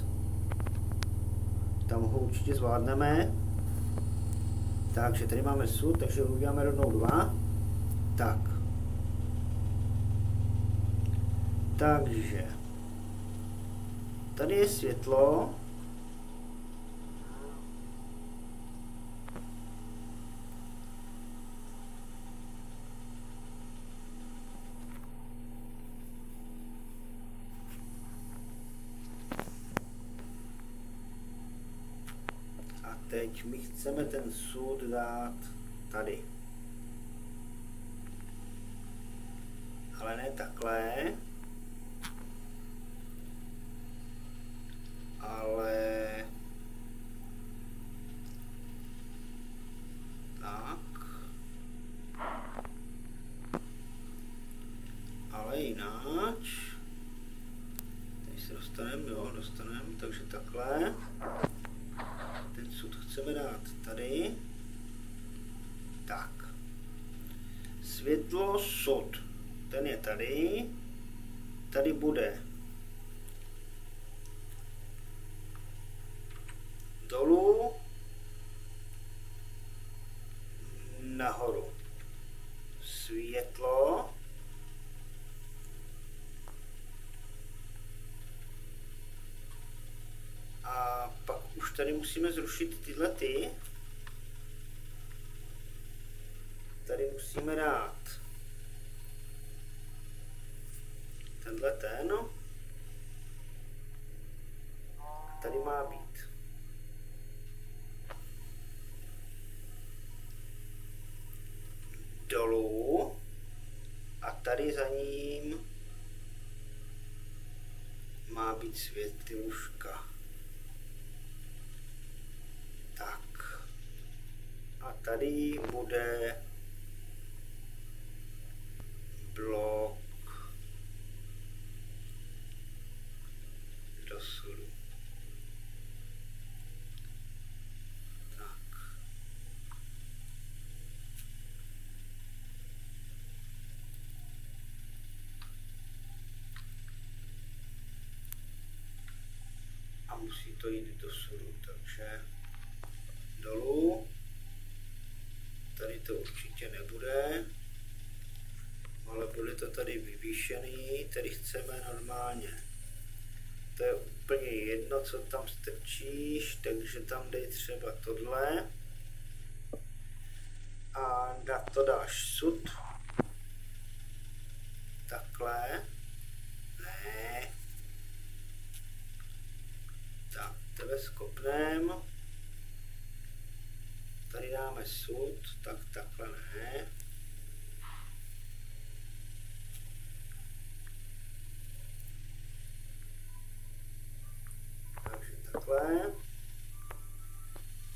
Speaker 1: Tam ho určitě zvládneme. Takže tady máme sud, takže uděláme rovnou dva. Tak. Takže tady je světlo, teď my chceme ten sud dát tady. Ale ne takhle, ale tak. Ale jináč. Teď se dostaneme, jo, dostaneme, takže takhle chceme dát tady. Tak. Světlo sod. Ten je tady. Tady bude dolů nahoru světlo. A pak už tady musíme zrušit tyhle ty. Tady musíme dát tenhle ten. Tady má být dolů a tady za ním má být světiluška. Tak. A tady bude blok do sulu. Musí to jít do suru, takže dolů. Tady to určitě nebude, ale bude to tady vyvýšený, tady chceme normálně. To je úplně jedno, co tam strčíš, takže tam dej třeba tohle. A to dáš sud. Takhle. Ne, skopnem. Tady dáme sud, tak takhle ne. Takže takhle.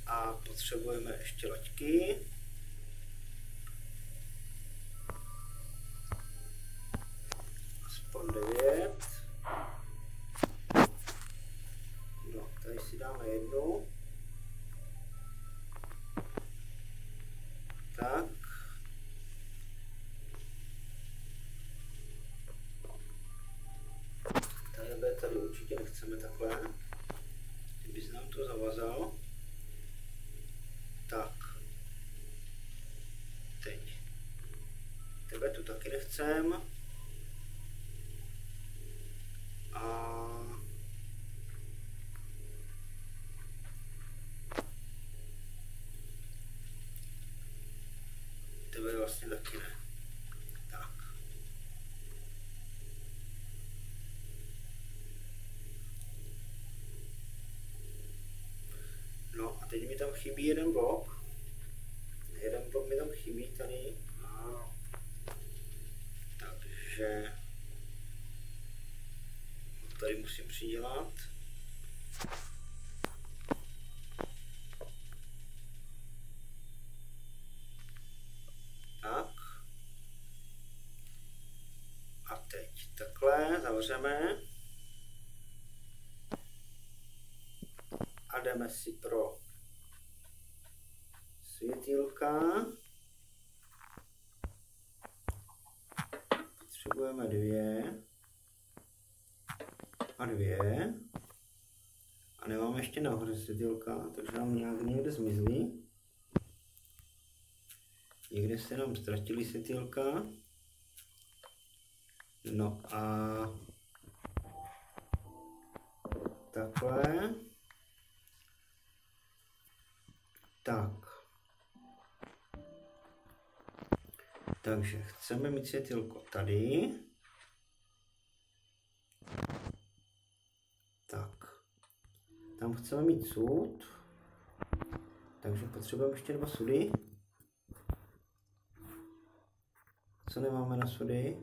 Speaker 1: A potřebujeme ještě laťky. Aspoň 9. si dáme jednu. Tak. Tady, určitě nechceme takhle. Kdybys nám to zavazal. Tak. Teď. Tebe tu taky nechcem. Teď mi tam chybí jeden blok. Jeden blok mi tam chybí tady. A, takže tady musím přidělat. Tak. A teď takhle zavřeme. A jdeme si pro světilka. Potřebujeme dvě. A dvě. A nemáme ještě nahoře světilka, takže nám nějak někde zmizly. Někde se nám ztratili světilka. No a takhle. Tak. Takže chceme mít světilko tady. Tak. Tam chceme mít sud. Takže potřebujeme ještě dva sudy. Co nemáme na sudy?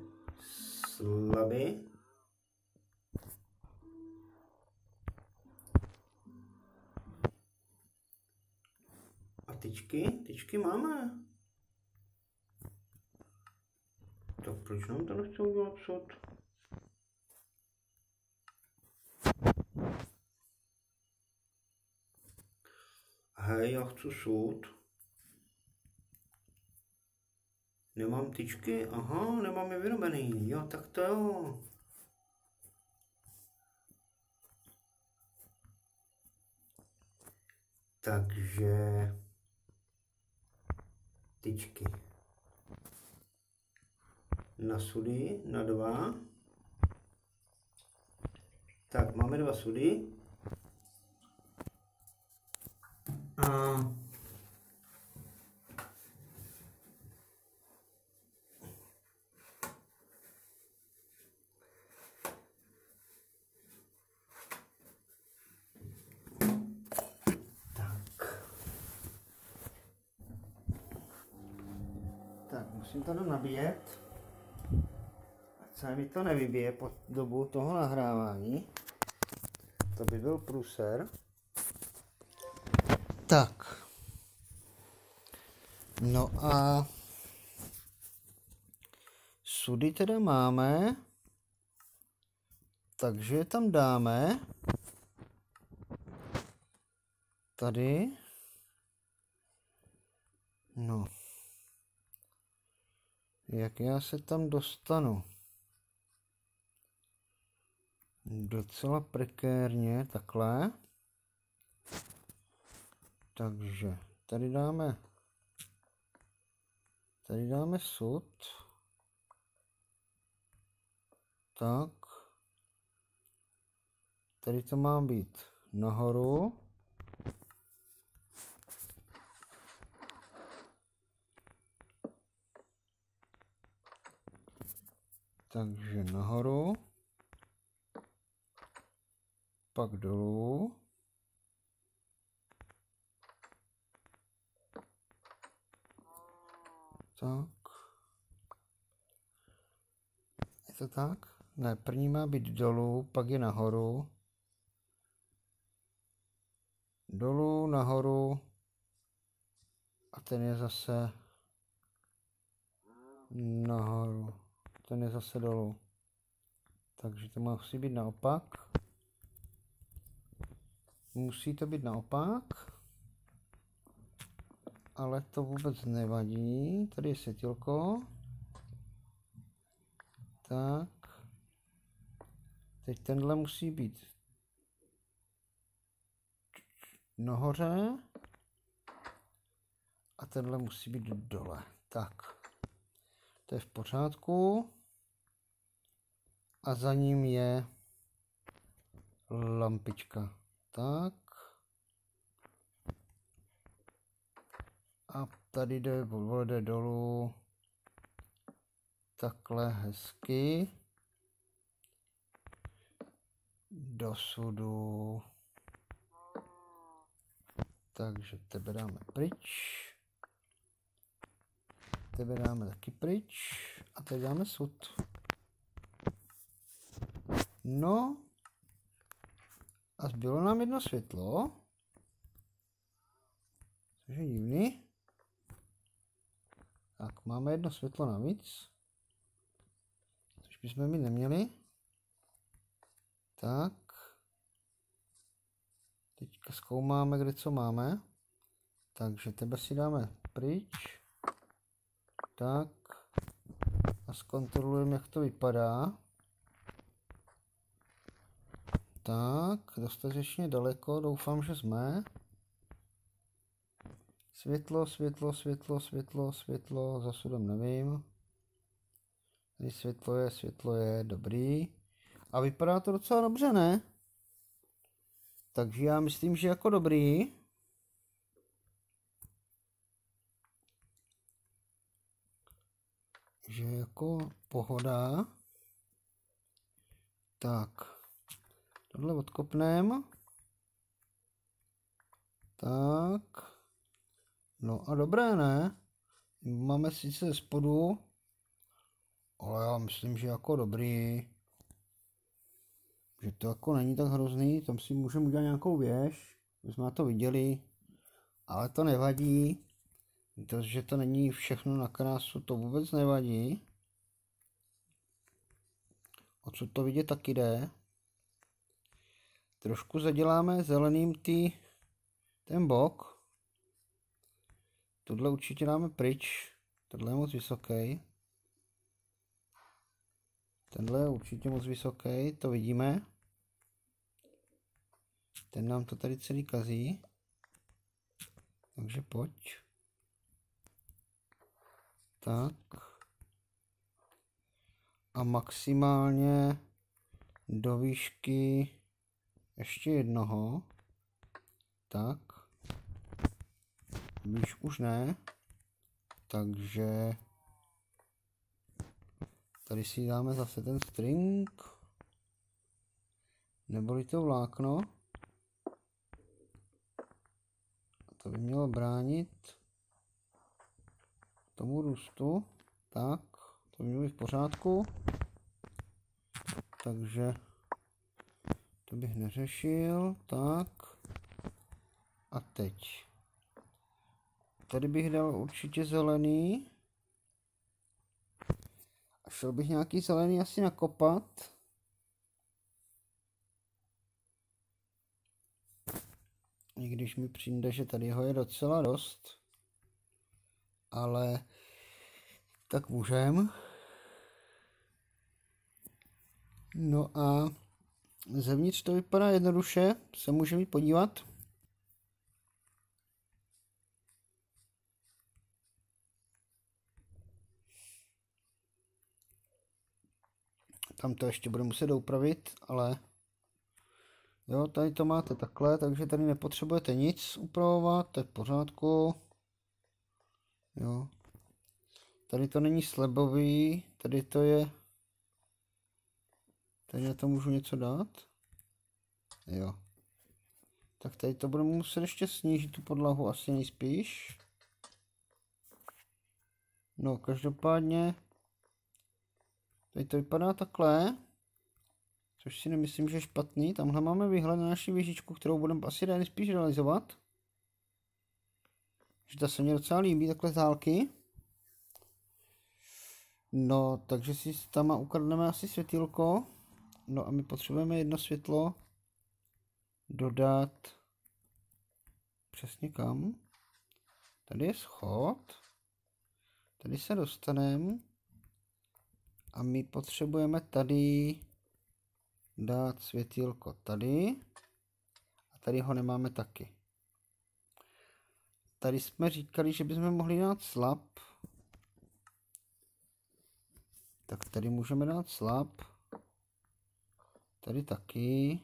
Speaker 1: Slaby. A tyčky? Tyčky máme. Tak proč nám to nechce udělat sod? Hej, já chci sud. Nemám tyčky? Aha, nemám je vyrobený. Jo, tak to jo. Takže tyčky. Na sudy, na dva. Tak, máme dva sudy. A Tak, musím to nabíjet. Se mi to nevybije po dobu toho nahrávání. To by byl průser. Tak. No a sudy teda máme. Takže tam dáme. Tady. No. Jak já se tam dostanu? Docela prekérně, takhle. Takže tady dáme tady dáme sud. Tak. Tady to má být nahoru. Takže nahoru. Pak dolů. Tak. Je to tak? Ne, první má být dolů, pak je nahoru. Dolů, nahoru. A ten je zase nahoru. Ten je zase dolů. Takže to musí být naopak. Musí to být naopak ale to vůbec nevadí. Tady je světilko. Tak. Teď tenhle musí být nahoře a tenhle musí být dole. Tak. To je v pořádku. A za ním je lampička. Tak. A tady jde, jde dolů takhle hezky do sudu. Takže tebe dáme pryč. Tebe dáme taky pryč. A teď dáme sud. No. A zbylo nám jedno světlo. Což je divný. Tak, máme jedno světlo navíc. Což bychom mít neměli. Tak. Teďka zkoumáme, kde co máme. Takže tebe si dáme pryč. Tak. A zkontrolujeme, jak to vypadá. Tak, dostatečně daleko, doufám, že jsme. Světlo, světlo, světlo, světlo, světlo, za sudem nevím. Tady světlo je, světlo je, dobrý. A vypadá to docela dobře, ne? Takže já myslím, že jako dobrý. Že jako pohoda. Tak. Tohle odkopneme. Tak. No a dobré, ne? Máme sice spodu, ale já myslím, že jako dobrý. Že to jako není tak hrozný, tam si můžeme udělat nějakou věž, my jsme to viděli, ale to nevadí, to, že to není všechno na krásu, to vůbec nevadí. O co to vidět taky jde. Trošku zaděláme zeleným ty, ten bok, Tohle určitě dáme pryč. Tohle je moc vysoký. Tenhle je určitě moc vysoký, to vidíme. Ten nám to tady celý kazí. Takže pojď. Tak. A maximálně do výšky ještě jednoho. Tak. Výš už ne. Takže tady si dáme zase ten string. Neboli to vlákno. To by mělo bránit tomu růstu. Tak, to by mělo být v pořádku. Takže to bych neřešil. Tak. A teď. Tady bych dal určitě zelený. A šel bych nějaký zelený asi nakopat. I když mi přijde, že tady ho je docela dost. Ale tak můžem. No a zevnitř to vypadá jednoduše, se můžeme podívat. Tam to ještě bude muset upravit, ale jo, tady to máte takhle, takže tady nepotřebujete nic upravovat, to je v pořádku. Jo. Tady to není slebový, tady to je... Tady na to můžu něco dát? Jo. Tak tady to budeme muset ještě snížit tu podlahu asi nejspíš. No, každopádně Tady to vypadá takhle. Což si nemyslím, že je špatný. Tamhle máme výhled na naši věžičku, kterou budeme asi nejspíš realizovat. Že ta se mě docela líbí, takhle z dálky. No, takže si tam ukradneme asi světilko. No a my potřebujeme jedno světlo dodat přesně kam. Tady je schod. Tady se dostaneme. A my potřebujeme tady dát světilko tady. A tady ho nemáme taky. Tady jsme říkali, že bychom mohli dát slab. Tak tady můžeme dát slab. Tady taky.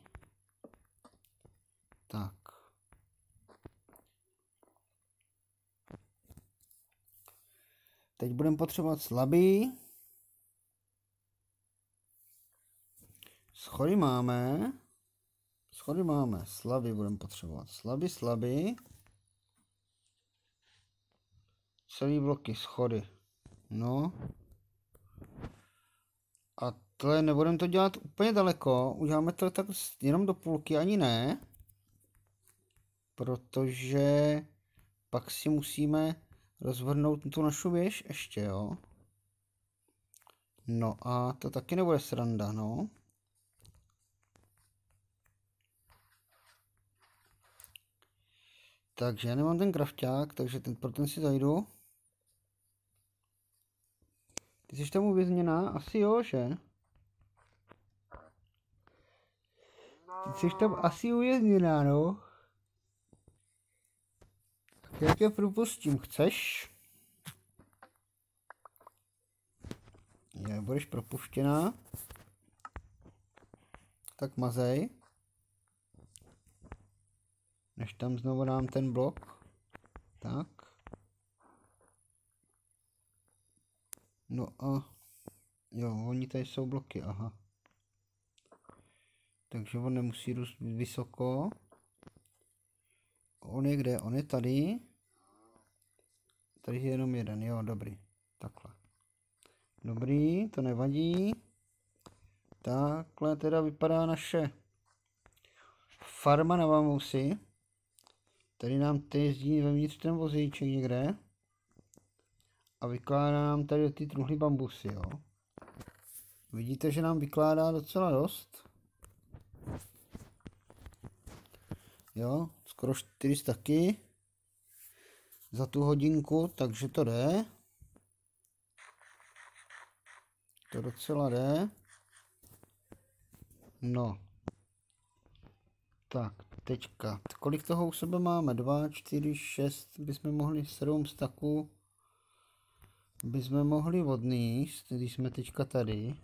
Speaker 1: Tak. Teď budeme potřebovat slabý. Schody máme. Schody máme. Slavy budeme potřebovat. Slaby, slaby. Celý bloky schody. No. A tohle nebudeme to dělat úplně daleko. Uděláme to tak jenom do půlky, ani ne. Protože pak si musíme rozvrhnout tu našu věž ještě, jo. No a to taky nebude sranda, no. Takže já nemám ten krafťák, takže ten, pro ten si zajdu. Ty jsi tam uvězněná? Asi jo, že? Jsi tam asi uvězněná, no. Tak já tě propustím, chceš? Je, budeš propuštěná. Tak mazej než tam znovu dám ten blok. Tak. No a jo, oni tady jsou bloky, aha. Takže on nemusí růst vysoko. On je kde? On je tady. Tady je jenom jeden, jo, dobrý. Takhle. Dobrý, to nevadí. Takhle teda vypadá naše farma na bambusy. Tady nám ty jezdí vevnitř ten vozíček někde. A vykládá nám tady ty truhly bambusy, jo. Vidíte, že nám vykládá docela dost. Jo, skoro 400 taky. Za tu hodinku, takže to jde. To docela jde. No. Tak, teďka. Kolik toho u sebe máme? 2, 4, 6, bychom mohli 7 staků bychom mohli odníst, když jsme teďka tady.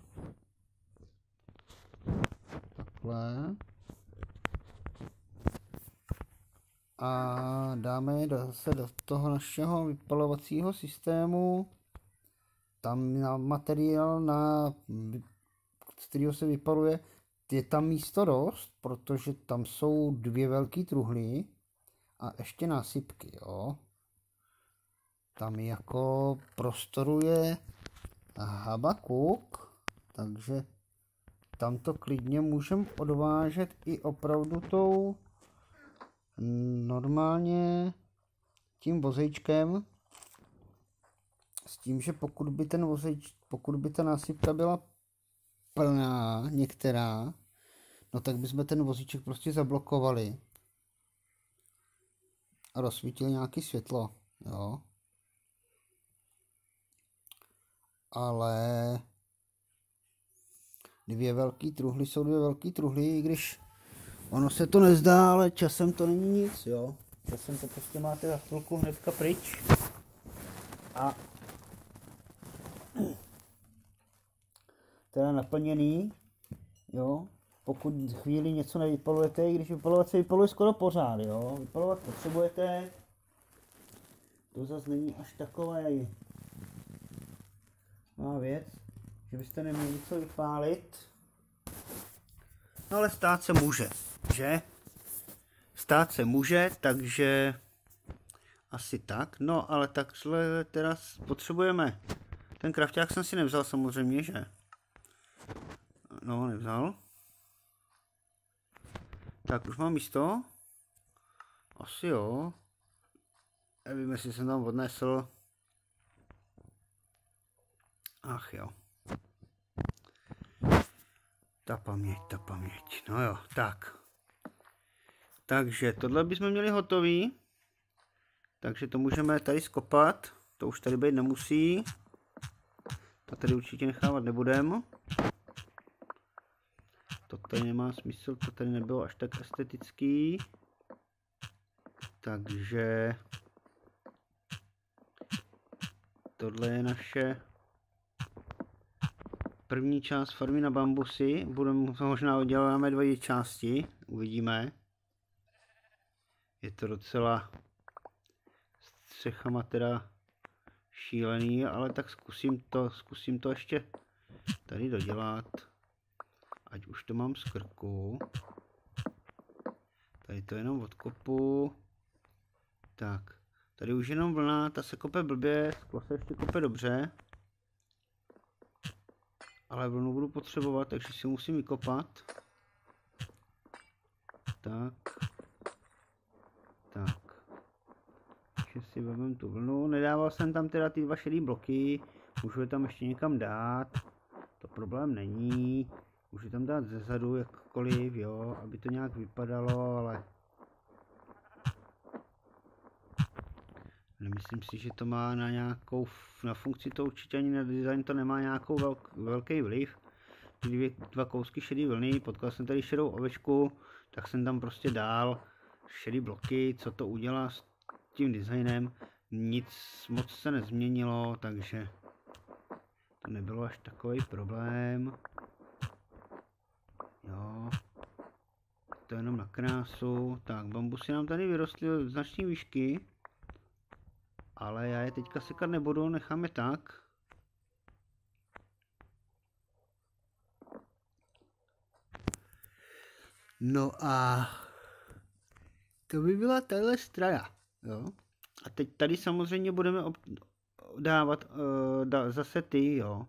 Speaker 1: Takhle. A dáme je zase do toho našeho vypalovacího systému. Tam na materiál, na, z kterého se vypaluje, je tam místo dost, protože tam jsou dvě velké truhly a ještě násypky, jo. Tam jako prostoruje habakuk, takže tam to klidně můžeme odvážet i opravdu tou normálně tím vozejčkem s tím, že pokud by ten vozejč, pokud by ta násypka byla plná některá, no tak bychom ten vozíček prostě zablokovali a rozsvítili nějaké světlo, jo. Ale dvě velký truhly jsou dvě velký truhly, i když ono se to nezdá, ale časem to není nic, jo. Časem to prostě máte za chvilku hnedka pryč. A teda naplněný, jo, pokud chvíli něco nevypalujete, i když vypalovat se vypaluje skoro pořád, jo, vypalovat potřebujete, to zase není až takové má věc, že byste neměli něco vypálit, no ale stát se může, že? Stát se může, takže asi tak, no ale takhle teraz potřebujeme, ten krafták jsem si nevzal samozřejmě, že? No, nevzal. Tak, už mám místo? Asi jo. Nevím, jestli jsem tam odnesl. Ach jo. Ta paměť, ta paměť. No jo, tak. Takže tohle bychom měli hotový. Takže to můžeme tady skopat. To už tady být nemusí. To tady určitě nechávat nebudeme tady nemá smysl, to tady nebylo až tak estetický. Takže tohle je naše první část farmy na bambusy. Budeme možná uděláme dvě části, uvidíme. Je to docela střechama teda šílený, ale tak zkusím to, zkusím to ještě tady dodělat ať už to mám z krku. Tady to jenom odkopu. Tak, tady už jenom vlna, ta se kope blbě, sklo se ještě kope dobře. Ale vlnu budu potřebovat, takže si musím vykopat. Tak. Tak. Takže si vezmeme tu vlnu. Nedával jsem tam teda ty dva šedý bloky. Můžu je tam ještě někam dát. To problém není. Můžu tam dát zezadu jakkoliv, jo, aby to nějak vypadalo, ale nemyslím si, že to má na nějakou, na funkci to určitě ani na design to nemá nějakou velk, velký vliv. Dvě, dva kousky šedý vlny, potkal jsem tady šedou ovečku, tak jsem tam prostě dál šedý bloky, co to udělá s tím designem, nic moc se nezměnilo, takže to nebylo až takový problém. Jo. To je jenom na krásu. Tak, bambusy nám tady vyrostly značné výšky. Ale já je teďka sekat nebudu, necháme tak. No a to by byla tahle strana, jo. A teď tady samozřejmě budeme dávat uh, da, zase ty, jo.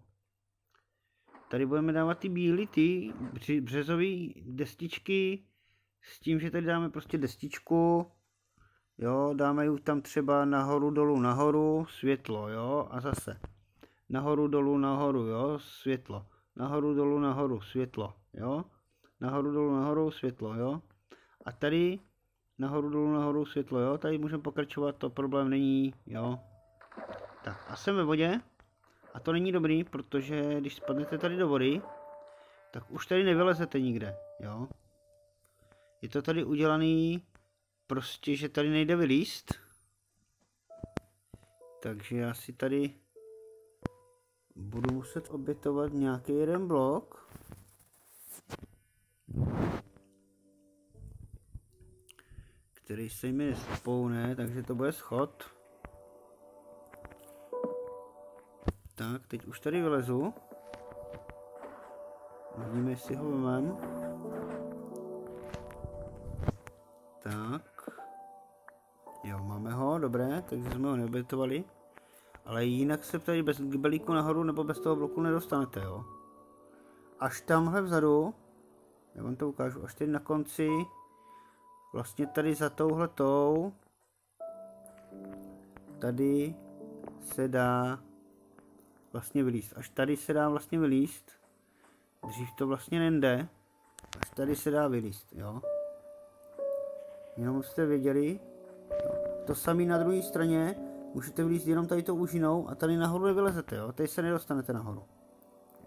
Speaker 1: Tady budeme dávat ty bílé, ty březové destičky, s tím, že tady dáme prostě destičku, jo, dáme ji tam třeba nahoru, dolů, nahoru, světlo, jo, a zase nahoru, dolů, nahoru, jo, světlo, nahoru, dolů, nahoru, světlo, jo, nahoru, dolů, nahoru, světlo, jo, a tady nahoru, dolů, nahoru, světlo, jo, tady můžeme pokračovat, to problém není, jo. Tak a jsem ve vodě. A to není dobrý, protože když spadnete tady do vody, tak už tady nevylezete nikde, jo. Je to tady udělaný prostě, že tady nejde vylíst. Takže já si tady budu muset obětovat nějaký jeden blok. Který se mi nespoune, takže to bude schod. Tak, teď už tady vylezu. Uvidíme, jestli ho mám. Tak. Dobré, takže jsme ho neobětovali. Ale jinak se tady bez gibelíku nahoru nebo bez toho bloku nedostanete, jo. Až tamhle vzadu, já vám to ukážu, až tady na konci, vlastně tady za touhletou, tady se dá vlastně vylíst. Až tady se dá vlastně vylíst. Dřív to vlastně nejde. Až tady se dá vylíst, jo. Jenom jste věděli. Jo. To samé na druhé straně. Můžete vylíst jenom tady tou úžinou a tady nahoru nevylezete, jo. Tady se nedostanete nahoru.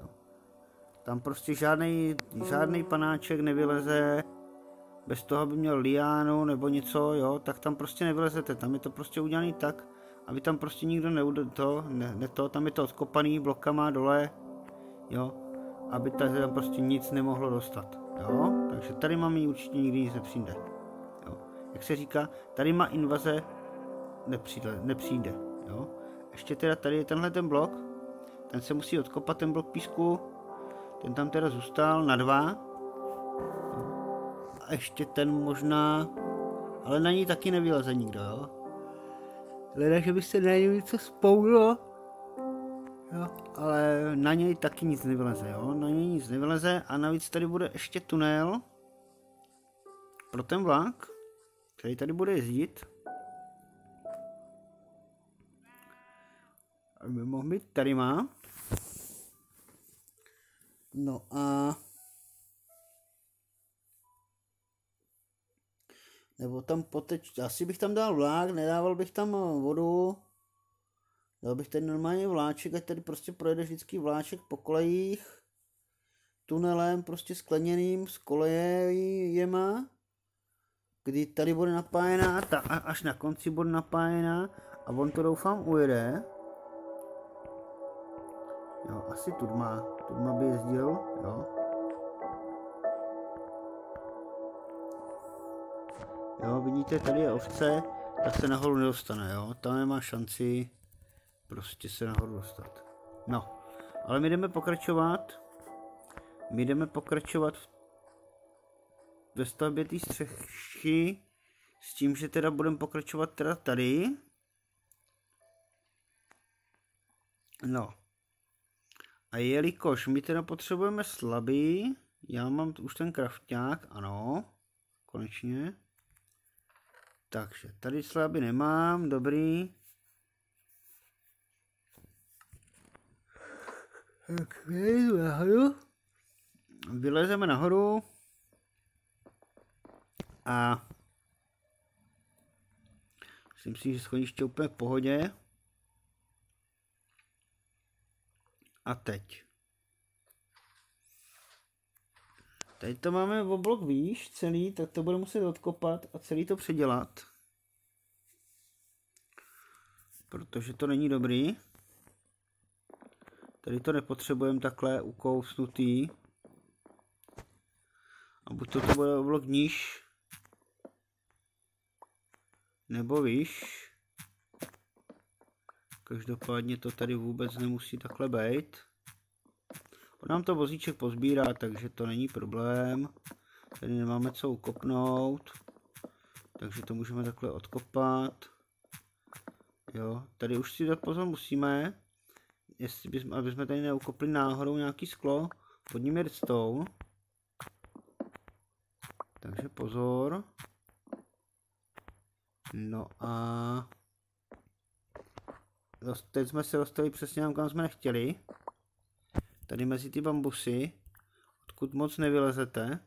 Speaker 1: Jo. Tam prostě žádný, žádný panáček nevyleze bez toho, aby měl liánu nebo něco, jo, tak tam prostě nevylezete. Tam je to prostě udělané tak, aby tam prostě nikdo neude to, ne, ne to, tam je to odkopaný blokama dole, jo, aby tady tam prostě nic nemohlo dostat, jo, takže tady máme určitě nikdy nic nepřijde, jak se říká, tady má invaze nepřijde, nepřijde, jo, ještě teda tady je tenhle ten blok, ten se musí odkopat, ten blok písku, ten tam teda zůstal na dva, a ještě ten možná, ale na ní taky nevyleze nikdo, jo, Leda, že by se na něj něco spoulo. Jo, ale na něj taky nic nevyleze, jo. Na něj nic nevyleze a navíc tady bude ještě tunel pro ten vlak, který tady bude jezdit. Aby mohl být tady má. No a Nebo tam poteč, asi bych tam dal vlák, nedával bych tam eh, vodu. Dal bych tady normálně vláček, ať tady prostě projede vždycky vláček po kolejích. Tunelem prostě skleněným z kolejema. Kdy tady bude napájená, ta, až na konci bude napájená a on to doufám ujede. Jo, asi Tudma, Tudma by jezdil, jo. Jo, vidíte, tady je ovce, tak se nahoru nedostane, jo. Tam nemá šanci prostě se nahoru dostat. No, ale my jdeme pokračovat. My jdeme pokračovat ve stavbě té střechy s tím, že teda budeme pokračovat teda tady. No. A jelikož my teda potřebujeme slabý, já mám už ten kraftňák, ano, konečně. Takže tady slaby nemám, dobrý. Tak vylezu nahoru. Vylezeme nahoru. A myslím si, že schodiště úplně v pohodě. A teď. Tady to máme o blok výš celý, tak to bude muset odkopat a celý to předělat. Protože to není dobrý. Tady to nepotřebujeme takhle ukousnutý. A buď to, to bude o blok níž, nebo výš. Každopádně to tady vůbec nemusí takhle být. On nám to vozíček pozbírá, takže to není problém. Tady nemáme co ukopnout. Takže to můžeme takhle odkopat. Jo, tady už si dát pozor musíme, jestli bychom, aby jsme tady neukopli náhodou nějaký sklo, pod ním je redstone. Takže pozor. No a teď jsme se dostali přesně tam, kam jsme nechtěli. Tady mezi ty bambusy, odkud moc nevylezete,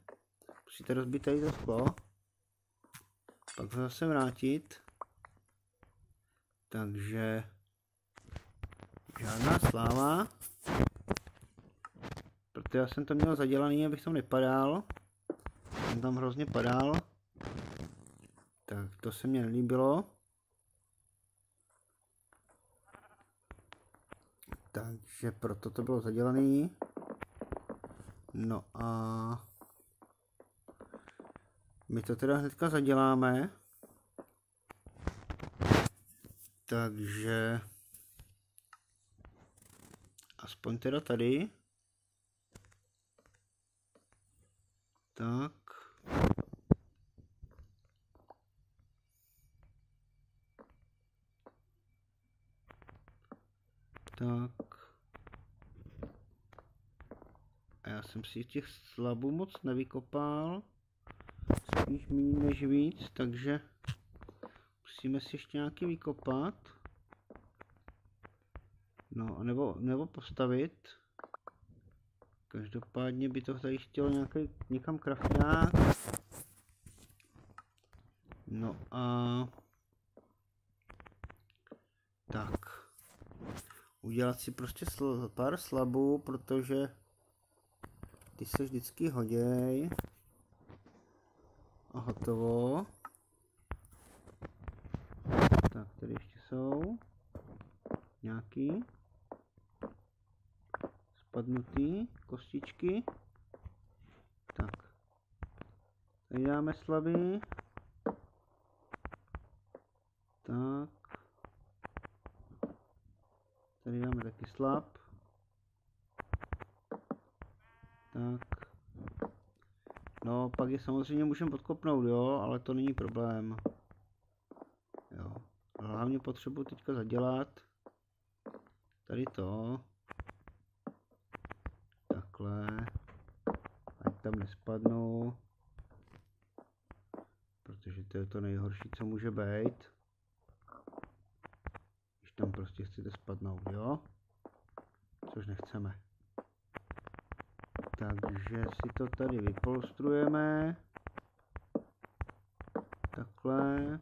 Speaker 1: musíte rozbít tady to sklo, pak ho zase vrátit. Takže žádná sláva. Protože já jsem to měl zadělaný, abych tam nepadal. Jsem tam hrozně padal. Tak to se mně nelíbilo. Takže proto to bylo zadělané. No a my to teda hnedka zaděláme. Takže aspoň teda tady. Tak. Tak. A já jsem si těch slabů moc nevykopal. Spíš méně než víc, takže musíme si ještě nějaký vykopat. No, nebo, nebo postavit. Každopádně by to tady chtělo nějaký, někam krafták. No a... Tak. Udělat si prostě sl pár slabů, protože ty se vždycky hoděj. A hotovo. Tak, tady ještě jsou. Nějaký. Spadnutý kostičky. Tak. Tady dáme slabý. Tak. Tady dáme taky slab. Tak. No, pak je samozřejmě můžeme podkopnout, jo, ale to není problém. Jo. Hlavně potřebuji teďka zadělat. Tady to. Takhle. Ať tam nespadnou. Protože to je to nejhorší, co může být. Když tam prostě chcete spadnout, jo? Což nechceme. Takže si to tady vypolstrujeme. Takhle.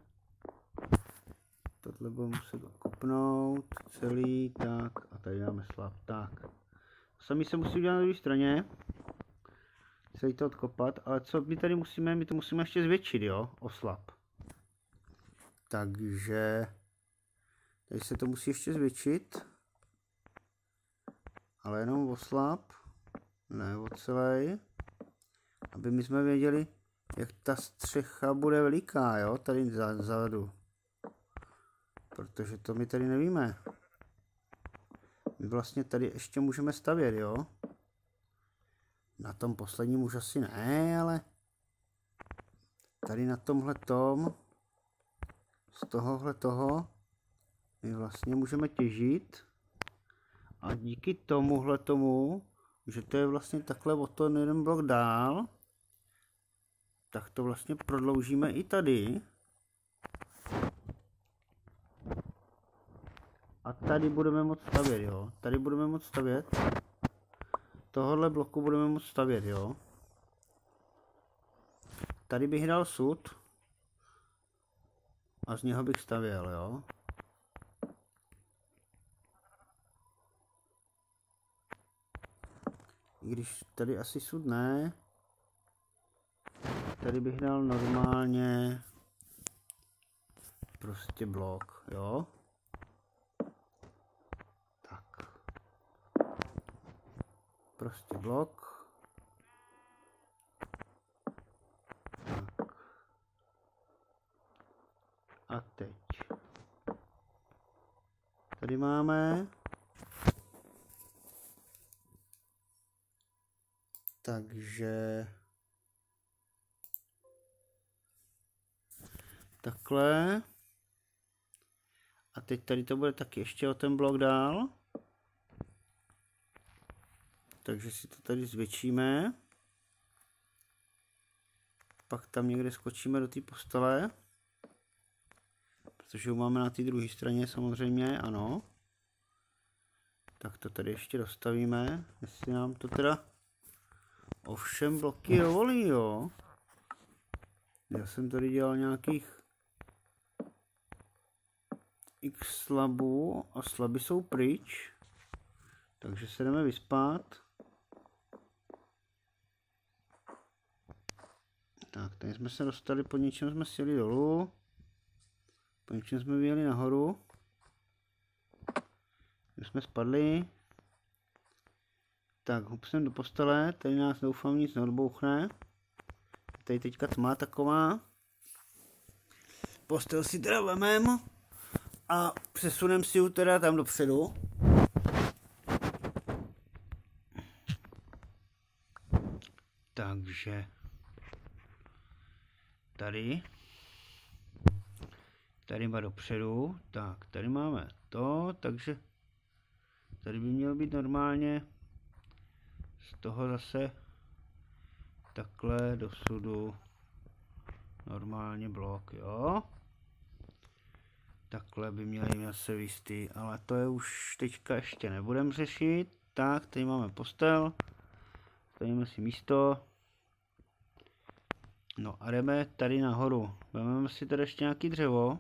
Speaker 1: Tohle budeme muset kopnout celý, tak a tady dáme slab, tak. Sami se musí udělat na druhé straně. Celý to odkopat, ale co my tady musíme, my to musíme ještě zvětšit, jo, oslab. Takže tady se to musí ještě zvětšit, ale jenom oslab ne o celý, aby my jsme věděli, jak ta střecha bude veliká, jo, tady zadu. Protože to my tady nevíme. My vlastně tady ještě můžeme stavět, jo. Na tom posledním už asi ne, ale tady na tomhle tom, z tohohle toho, my vlastně můžeme těžit a díky tomuhle tomu že to je vlastně takhle o to jeden blok dál, tak to vlastně prodloužíme i tady. A tady budeme moct stavět, jo. Tady budeme moct stavět. Tohle bloku budeme moct stavět, jo. Tady bych dal sud. A z něho bych stavěl, jo. I když tady asi sud ne. Tady bych dal normálně prostě blok, jo. Tak. Prostě blok. Tak. A teď. Tady máme Takže takhle. A teď tady to bude taky ještě o ten blok dál. Takže si to tady zvětšíme. Pak tam někde skočíme do té postele. Protože ho máme na té druhé straně samozřejmě, ano. Tak to tady ještě dostavíme, jestli nám to teda Ovšem bloky dovolí, jo. Já jsem tady dělal nějakých x slabů a slaby jsou pryč. Takže se jdeme vyspat. Tak, tady jsme se dostali, po něčem jsme sjeli dolů. Po něčem jsme vyjeli nahoru. Když jsme spadli, Tak, hupsem do postele, tady nás doufám nic neodbouchne. Tady teďka tma taková. Postel si teda vemem a přesunem si ji teda tam dopředu. Takže tady tady má dopředu, tak tady máme to, takže tady by mělo být normálně z toho zase takhle do sudu normálně blok, jo. Takhle by měli zase vystý, ale to je už teďka ještě nebudem řešit. Tak, tady máme postel, stavíme si místo. No a jdeme tady nahoru. Vezmeme si tady ještě nějaký dřevo.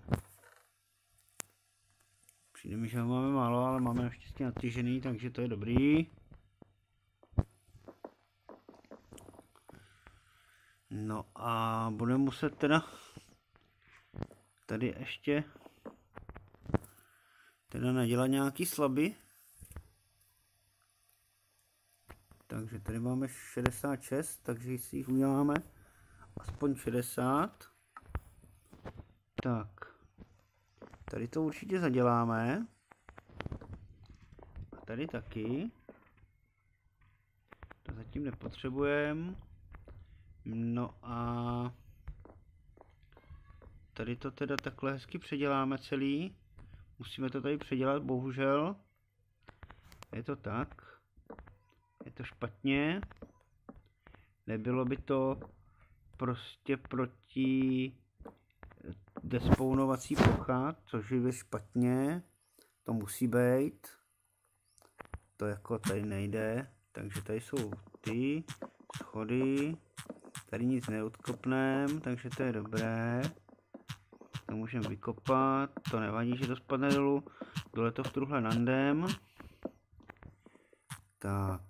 Speaker 1: Přijde mi, že ho máme málo, ale máme naštěstí natěžený, takže to je dobrý. No a budeme muset teda tady ještě teda nadělat nějaký slaby. Takže tady máme 66, takže si jich uděláme aspoň 60. Tak. Tady to určitě zaděláme. A tady taky. To zatím nepotřebujeme. No a tady to teda takhle hezky předěláme celý. Musíme to tady předělat, bohužel. Je to tak. Je to špatně. Nebylo by to prostě proti despounovací plocha, což je špatně. To musí být. To jako tady nejde. Takže tady jsou ty schody. Tady nic neodkopneme, takže to je dobré. To můžeme vykopat, to nevadí, že to spadne dolů. Dole to v truhle nandem. Tak.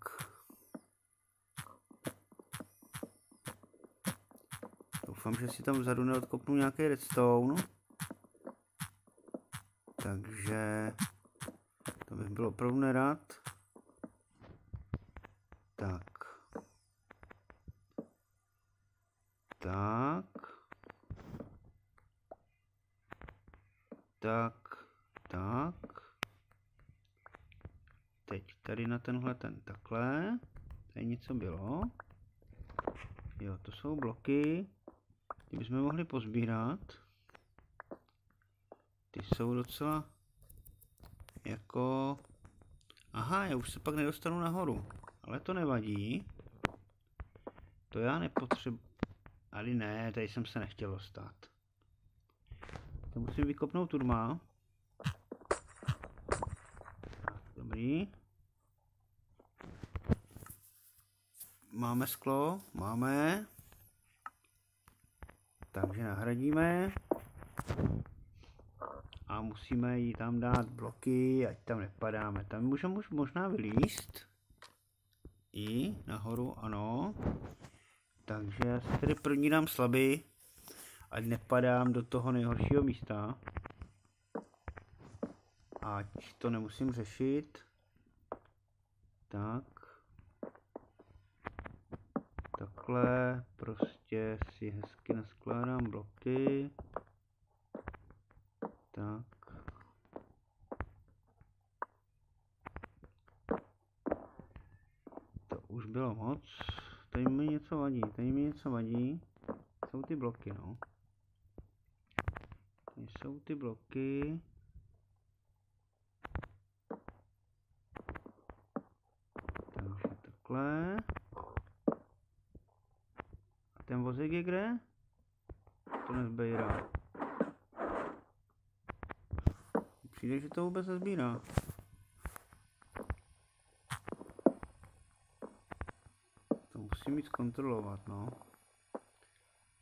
Speaker 1: Doufám, že si tam vzadu neodkopnu nějaký redstone. Takže to bych byl opravdu nerad. Tak. Tak. Tak. Tak. Teď tady na tenhle ten takhle. Tady něco bylo. Jo, to jsou bloky. Ty bychom mohli pozbírat. Ty jsou docela jako... Aha, já už se pak nedostanu nahoru. Ale to nevadí. To já nepotřebuji. Ale ne, tady jsem se nechtěl dostat. To musím vykopnout turma. Dobrý. Máme sklo, máme. Takže nahradíme. A musíme jí tam dát bloky, ať tam nepadáme. Tam můžeme možná vylíst. I nahoru, ano. Takže já si tady první dám slabý, ať nepadám do toho nejhoršího místa. Ať to nemusím řešit. Tak. Takhle prostě si hezky naskládám bloky. Tak. To už bylo moc. Tady mi něco vadí, tady mi něco vadí. Jsou ty bloky, no. Tady jsou ty bloky. Takže takhle. A ten vozík je kde? To nezbírá. Přijde, že to vůbec nezbírá. Musím mít zkontrolovat, no.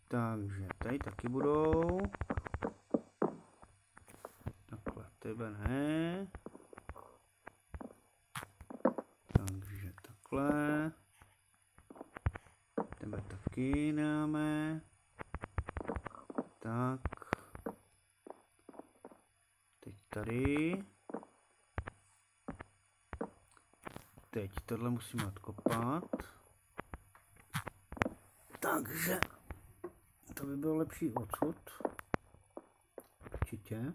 Speaker 1: Takže tady taky budou. Takhle, tebe ne. Takže takhle. Tebe taky dáme. Tak. Teď tady. teď tohle musíme odkopat. Takže to by bylo lepší odsud. Určitě.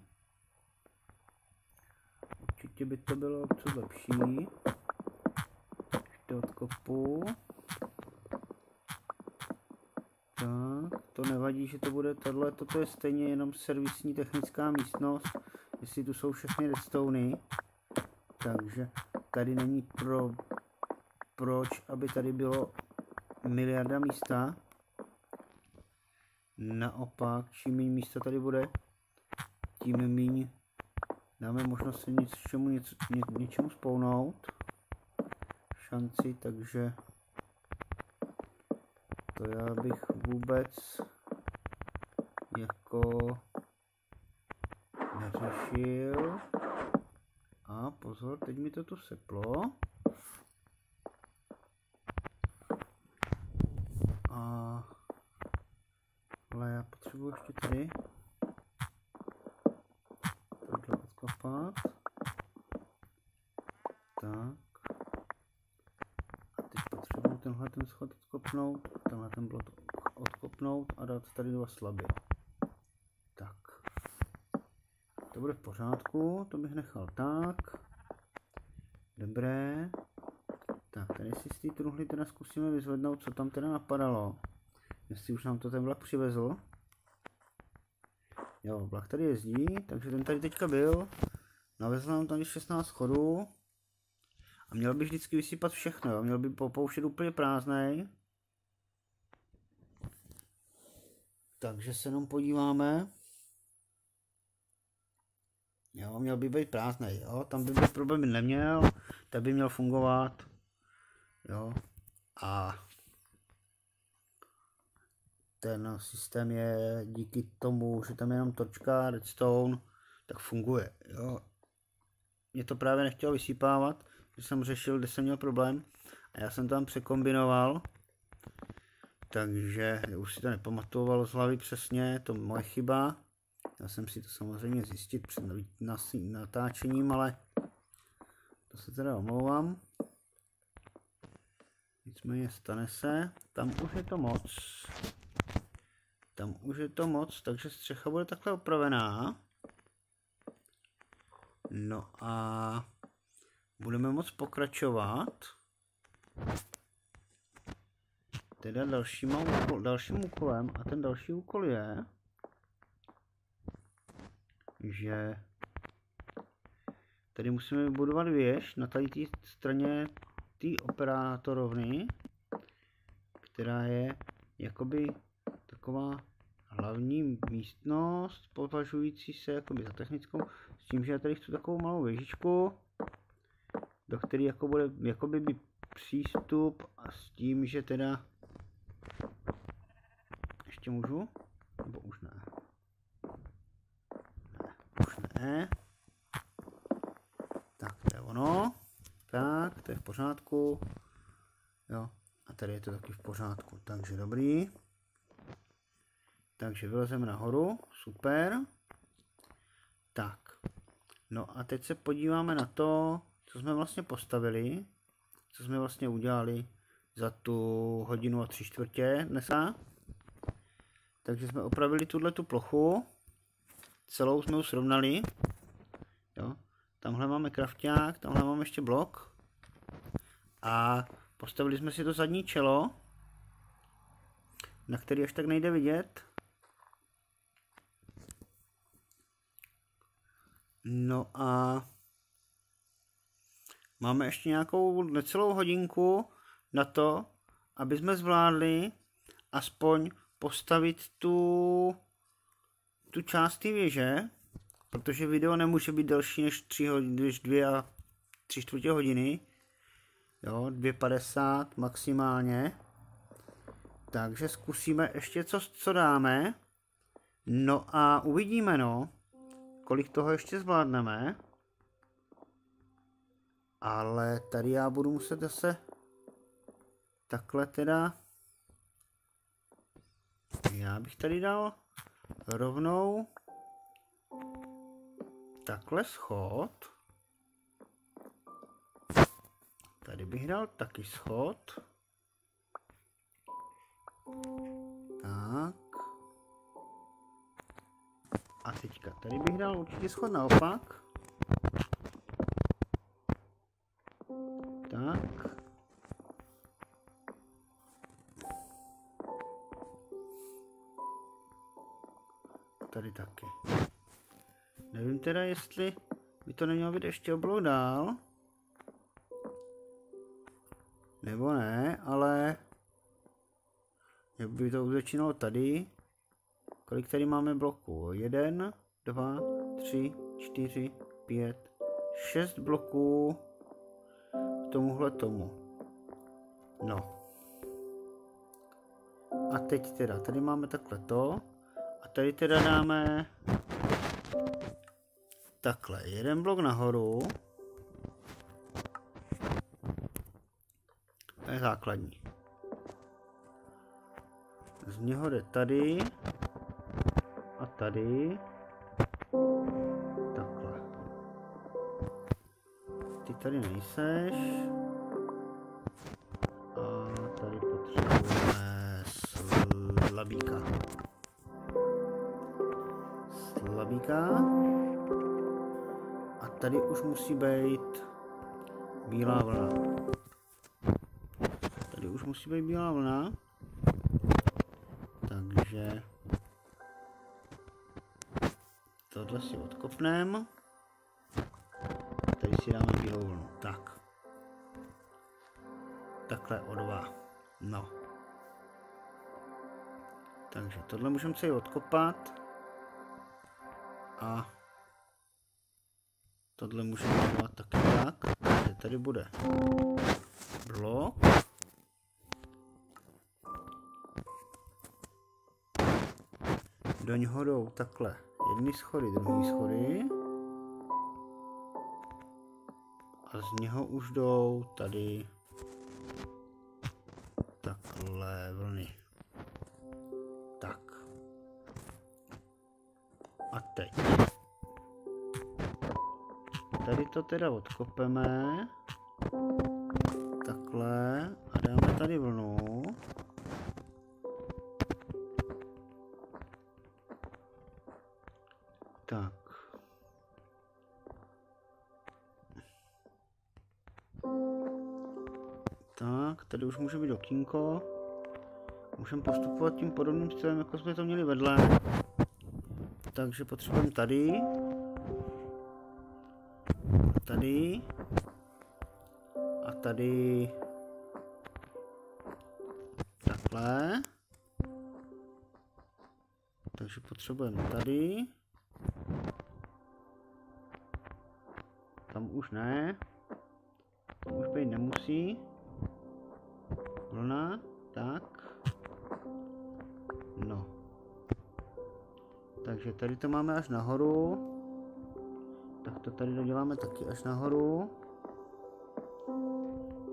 Speaker 1: Určitě by to bylo odsud lepší. Ještě odkopu. Tak, to nevadí, že to bude tohle, toto je stejně jenom servisní technická místnost, jestli tu jsou všechny redstony, takže tady není pro, proč, aby tady bylo miliarda místa. Naopak, čím méně místa tady bude, tím méně dáme možnost se něčemu, něco, ně, něčemu spounout. Šanci, takže to já bych vůbec jako neřešil. A pozor, teď mi to tu seplo. A ale já potřebuji ještě tady tohle odkopat. Tak. A teď potřebuji tenhle ten schod odkopnout, tenhle ten blok odkopnout a dát tady dva slaby. Tak. To bude v pořádku, to bych nechal tak. Dobré. Tak, tady si z té truhly teda zkusíme vyzvednout, co tam teda napadalo. Jestli už nám to ten vlak přivezl. Jo, vlak tady jezdí, takže ten tady teďka byl. Navezl nám tady 16 schodů. A měl by vždycky vysypat všechno, jo? měl by popouštět úplně prázdnej. Takže se jenom podíváme. Jo, měl by být prázdný, jo, tam by být problémy neměl, tak by měl fungovat, jo, a ten systém je díky tomu, že tam je jenom točka, redstone, tak funguje, jo. Mě to právě nechtělo vysypávat, že jsem řešil, kde jsem měl problém a já jsem tam překombinoval, takže už si to nepamatoval z hlavy přesně, to moje chyba. Já jsem si to samozřejmě zjistit před natáčením, ale to se teda omlouvám. Nicméně stane se, tam už je to moc. Tam už je to moc, takže střecha bude takhle opravená. No a budeme moc pokračovat. Teda dalším, úkol, dalším úkolem a ten další úkol je, že tady musíme vybudovat věž na tady té straně té operátorovny, která je jakoby taková hlavní místnost, považující se jakoby za technickou, s tím, že já tady chci takovou malou věžičku, do které jako bude jakoby by přístup a s tím, že teda ještě můžu? Nebo už ne? Ne, už ne. Tak, to je ono. Tak, to je v pořádku. Jo, a tady je to taky v pořádku, takže dobrý. Takže vylezeme nahoru, super. Tak, no a teď se podíváme na to, co jsme vlastně postavili, co jsme vlastně udělali za tu hodinu a tři čtvrtě dneska. Takže jsme opravili tuhle tu plochu. Celou jsme už srovnali. Jo. Tamhle máme krafták, tamhle máme ještě blok. A postavili jsme si to zadní čelo, na který až tak nejde vidět. No a máme ještě nějakou necelou hodinku na to, aby jsme zvládli aspoň postavit tu, tu část té věže, protože video nemůže být delší než 3 hodiny, než 2 a 3 čtvrtě hodiny. Jo, 2,50 maximálně. Takže zkusíme ještě co, co dáme. No a uvidíme no, kolik toho ještě zvládneme. Ale tady já budu muset zase takhle teda já bych tady dal rovnou takhle schod. Tady bych dal taky schod. Tak. A teďka tady bych dal určitě schod naopak. Tak. Tady taky. Nevím teda, jestli by to nemělo být ještě oblou dál. Nebo ne, ale jak by to začínalo tady. Kolik tady máme bloků? Jeden, dva, tři, čtyři, pět, šest bloků k tomuhle tomu. No. A teď teda, tady máme takhle to. A tady teda dáme takhle, jeden blok nahoru. To je základní. Z něho jde tady a tady. Takhle. Ty tady nejseš. A tady potřebujeme slabíka. Tady už musí být bílá vlna. Tady už musí být bílá vlna. Takže tohle si odkopneme. Tady si dáme bílou vlnu. Tak. Takhle o dva. No. Takže tohle můžeme si odkopat. A tohle můžeme dělat taky tak. Takže tady bude blok. Do něho jdou takhle jedny schody, druhý schody. A z něho už jdou tady teda odkopeme. Takhle. A dáme tady vlnu. Tak. Tak, tady už může být okýnko. Můžeme postupovat tím podobným stylem, jako jsme to měli vedle. Takže potřebujeme tady. Tady. A tady. Takhle. Takže potřebujeme tady. Tam už ne. Tam už být nemusí. Vlna, tak. No. Takže tady to máme až nahoru. To tady doděláme taky až nahoru.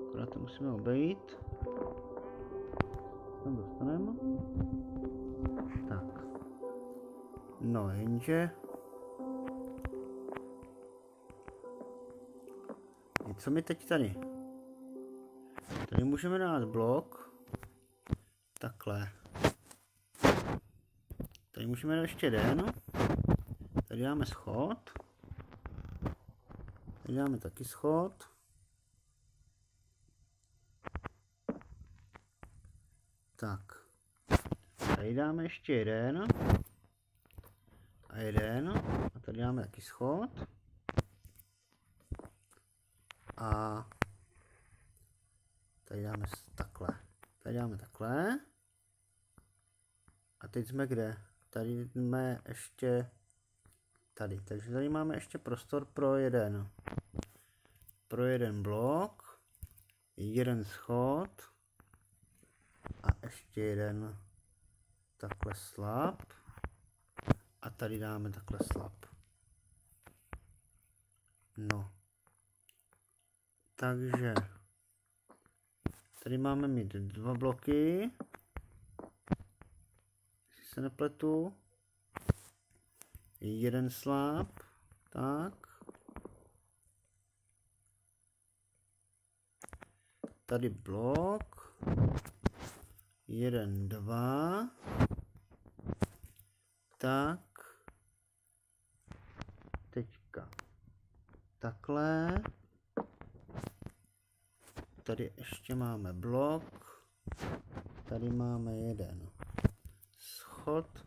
Speaker 1: Akorát to musíme obejít. Tam dostaneme. Tak. No, jenže co mi teď tady? Tady můžeme dát blok. Takhle. Tady můžeme dát ještě jeden. Tady dáme schod. Tady dáme taky schod. Tak. Tady dáme ještě jeden. A jeden. A tady dáme taky schod. A tady dáme takhle. Tady dáme takhle. A teď jsme kde? Tady jsme ještě tady. Takže tady máme ještě prostor pro jeden. Pro jeden blok. Jeden schod. A ještě jeden takhle slab. A tady dáme takhle slab. No. Takže tady máme mít dva bloky, jestli se nepletu, jeden slab, tak. Tady blok, jeden, dva, tak, teďka. Takhle, tady ještě máme blok, tady máme jeden schod,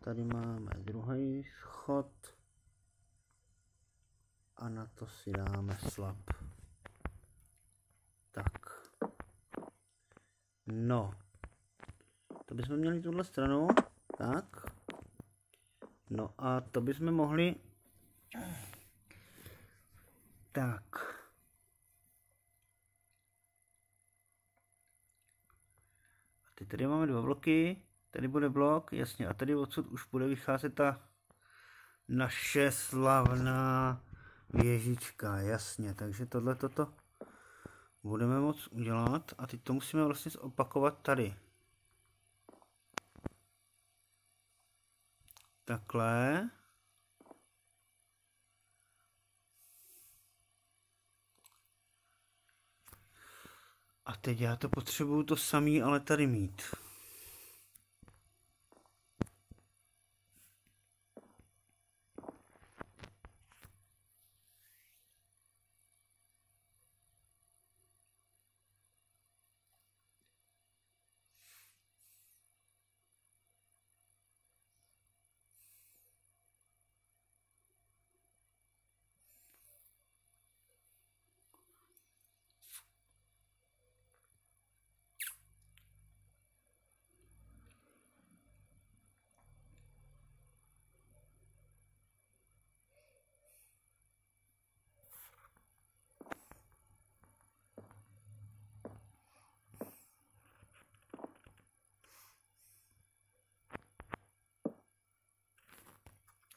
Speaker 1: tady máme druhý schod. A na to si dáme slab. Tak. No. To bychom měli tuhle stranu. Tak. No a to bychom mohli... Tak. A teď tady máme dva bloky. Tady bude blok, jasně. A tady odsud už bude vycházet ta naše slavná věžička, jasně. Takže tohle toto budeme moct udělat. A teď to musíme vlastně zopakovat tady. Takhle. A teď já to potřebuju to samý, ale tady mít.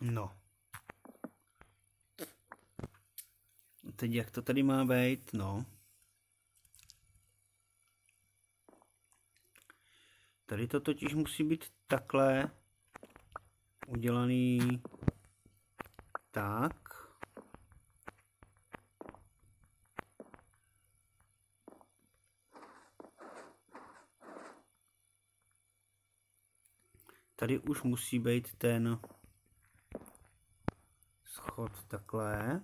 Speaker 1: No. Teď jak to tady má být, no. Tady to totiž musí být takhle udělaný tak. Tady už musí být ten schod takhle.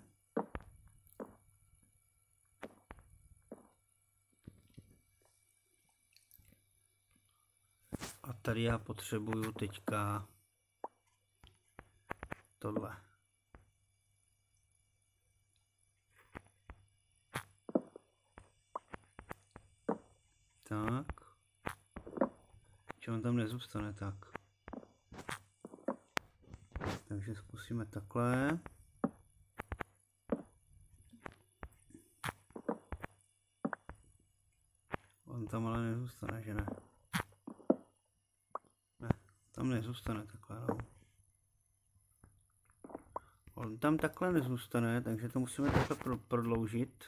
Speaker 1: Tady já potřebuju teďka tohle. Tak. Čo on tam nezůstane tak. Takže zkusíme takhle. On tam ale nezůstane, že? Ne, tam nezůstane takhle, no. On tam takhle nezůstane, takže to musíme takhle pro prodloužit.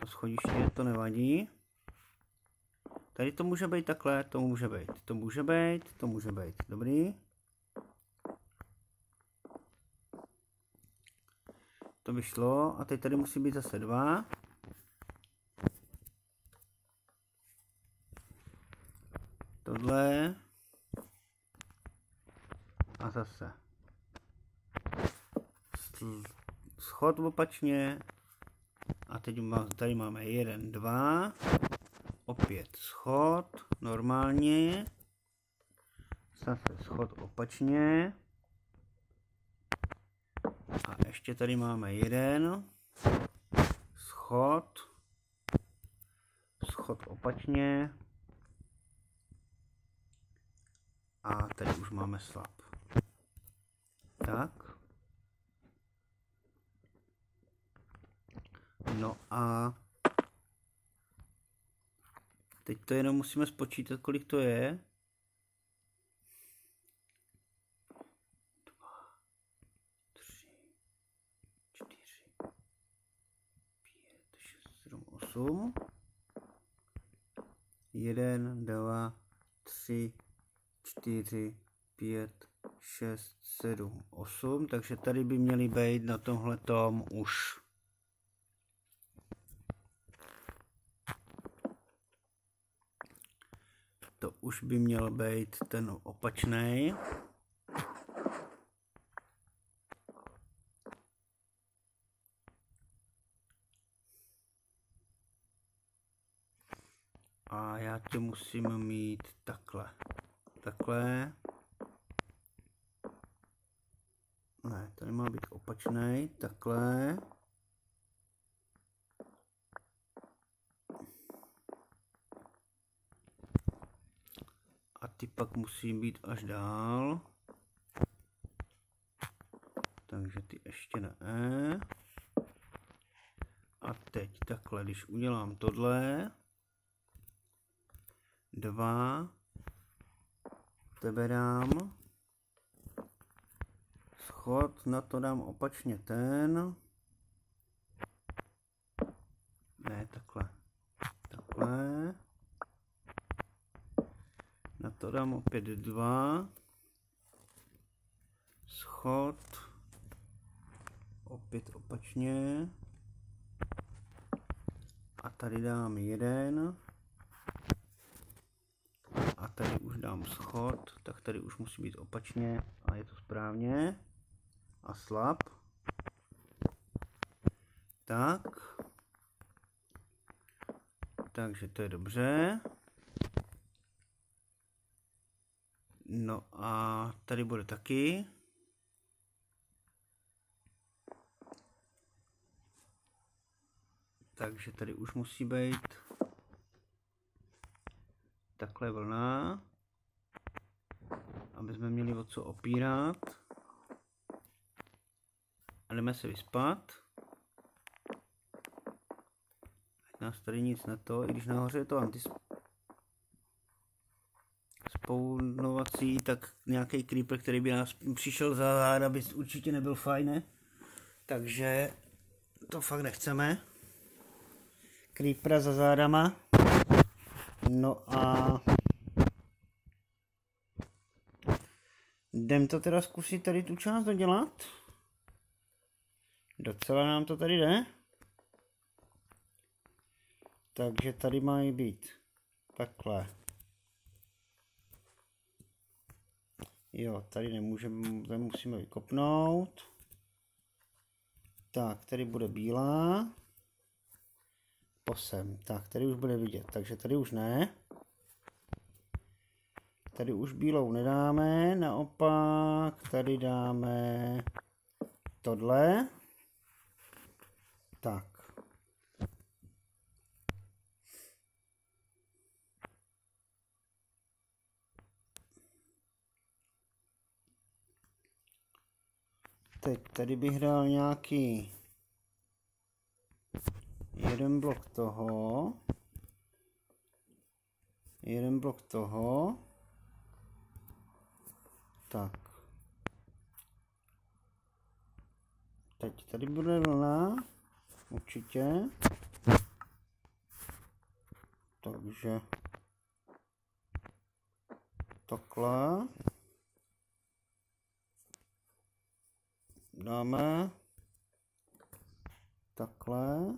Speaker 1: To schodiště, to nevadí. Tady to může být takhle, to může být, to může být, to může být, dobrý. To by šlo. A teď tady musí být zase dva. Tohle. A zase. Schod opačně. A teď tady máme jeden, dva. Opět schod. Normálně. Zase schod opačně. A ještě tady máme jeden schod, schod opačně a tady už máme slab. Tak. No a teď to jenom musíme spočítat, kolik to je. 8. 1, 2, 3, 4, 5, 6, 7, 8. Takže tady by měly být na tomhle tom už už by měl být ten opačný. A já tě musím mít takhle. Takhle. Ne, tady má být opačný, takhle. Ty pak musí být až dál. Takže ty ještě ne. A teď takhle, když udělám tohle, dva, tebe dám, schod, na to dám opačně ten, 252 schod. Opět opačně. A tady dám jeden. A tady už dám schod tak tady už musí být opačně a je to správně. A slab. Tak. Takže to je dobře. No a tady bude taky. Takže tady už musí být takhle vlna, aby jsme měli o co opírat. A jdeme se vyspat. Ať nás tady nic na to, i když nahoře je to anti spounovací, tak nějaký creeper, který by nás přišel za záda, by určitě nebyl fajn, ne? Takže to fakt nechceme. Creepera za zádama. No a jdem to teda zkusit tady tu část dodělat. Docela nám to tady jde. Takže tady mají být takhle. Jo, tady nemůžeme, tady musíme vykopnout. Tak, tady bude bílá posem. Tak, tady už bude vidět, takže tady už ne. Tady už bílou nedáme, naopak tady dáme tohle. Tak. Teď tady bych dal nějaký jeden blok toho, jeden blok toho, tak. Teď tady bude vlna, určitě. Takže takhle. Dáme takhle.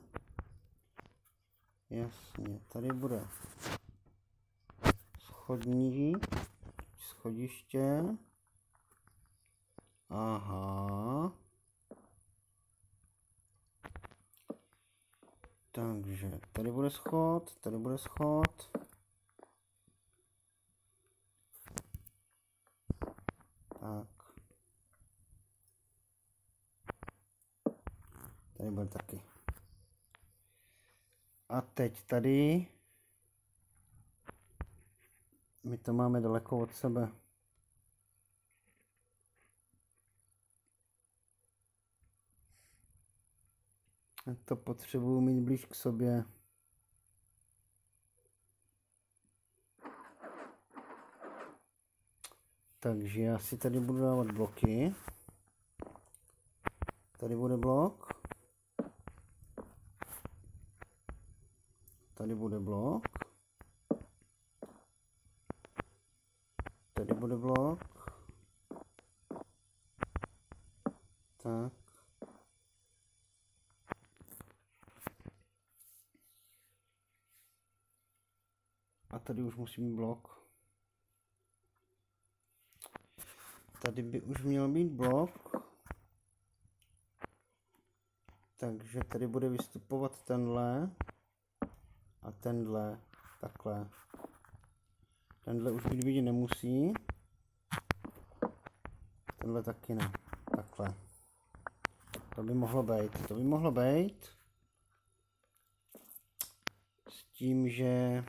Speaker 1: Jasně, tady bude schodní, schodiště. Aha. Takže tady bude schod, tady bude schod. Tak. Tady bude taky. A teď tady my to máme daleko od sebe. To potřebuji mít blíž k sobě. Takže já si tady budu dávat bloky. Tady bude blok. Tady bude blok. Tady bude blok. Tak. A tady už musím blok. Tady by už měl být blok. Takže tady bude vystupovat tenhle a tenhle takhle. Tenhle už být vidět nemusí. Tenhle taky ne. Takhle. To by mohlo být. To by mohlo být. S tím, že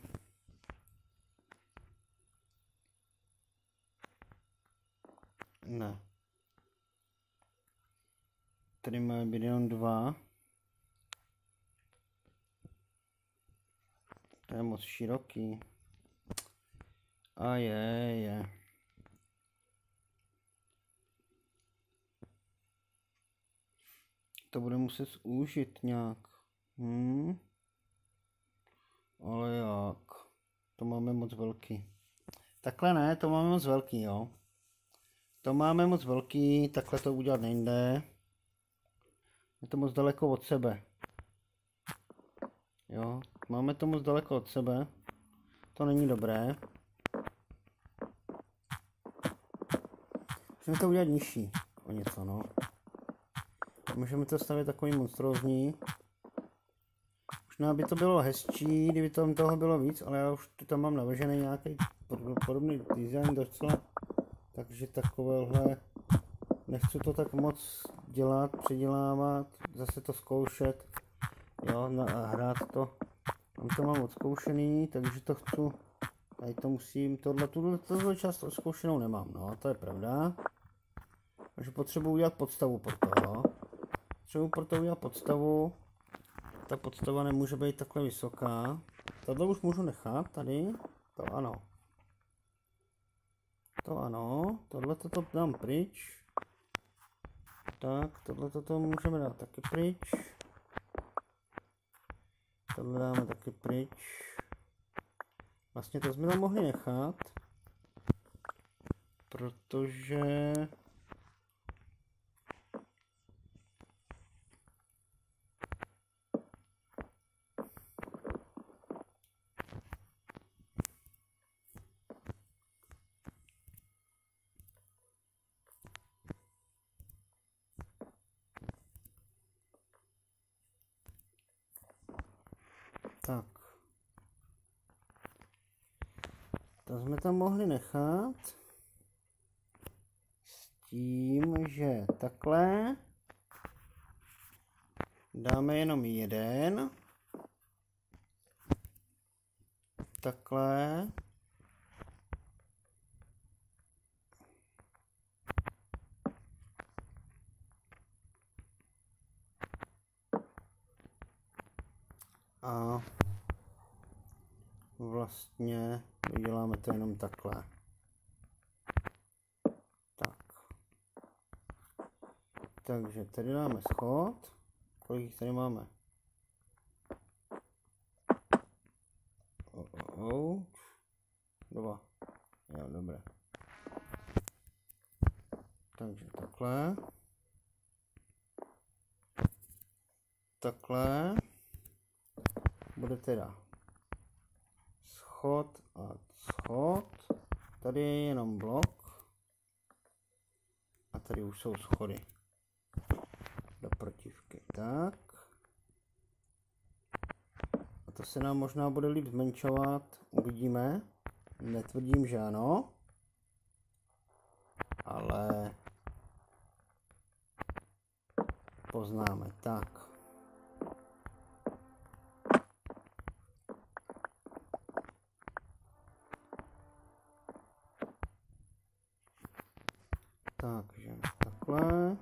Speaker 1: Ne. Tady máme být jenom dva. To je moc široký. A je, je. To bude muset zúžit nějak. Hmm. Ale jak? To máme moc velký. Takhle ne, to máme moc velký, jo. To máme moc velký, takhle to udělat nejde. Je to moc daleko od sebe. Jo, máme to moc daleko od sebe. To není dobré. Můžeme to udělat nižší o něco, no. Můžeme to stavět takový monstrózní. Možná by to bylo hezčí, kdyby tam toho bylo víc, ale já už tu tam mám navržený nějaký podobný design docela. Takže takovéhle, nechci to tak moc dělat, předělávat, zase to zkoušet, jo, na, hrát to. Mám to mám odzkoušený, takže to chci, tady to musím, tohle, tuhle, tohle část zkoušenou nemám, no, to je pravda. Takže potřebuji udělat podstavu pro to. Potřebuji pro to udělat podstavu, ta podstava nemůže být takhle vysoká. Tohle už můžu nechat tady, to ano. To ano, tohle to dám pryč. Tak, tohle to můžeme dát taky pryč. Tohle dáme taky pryč. Vlastně to jsme tam mohli nechat. Protože Tak. To jsme tam mohli nechat. S tím, že takhle dáme jenom jeden. Takhle. a vlastně uděláme to jenom takhle. Tak. Takže tady dáme schod. Kolik jich tady máme? Oh, oh, oh. Dva. Jo, dobré. Takže takhle. Takhle bude teda schod a schod. Tady je jenom blok. A tady už jsou schody. Do protivky. Tak. A to se nám možná bude líp zmenšovat. Uvidíme. Netvrdím, že ano. Ale poznáme. Tak. Takže takhle.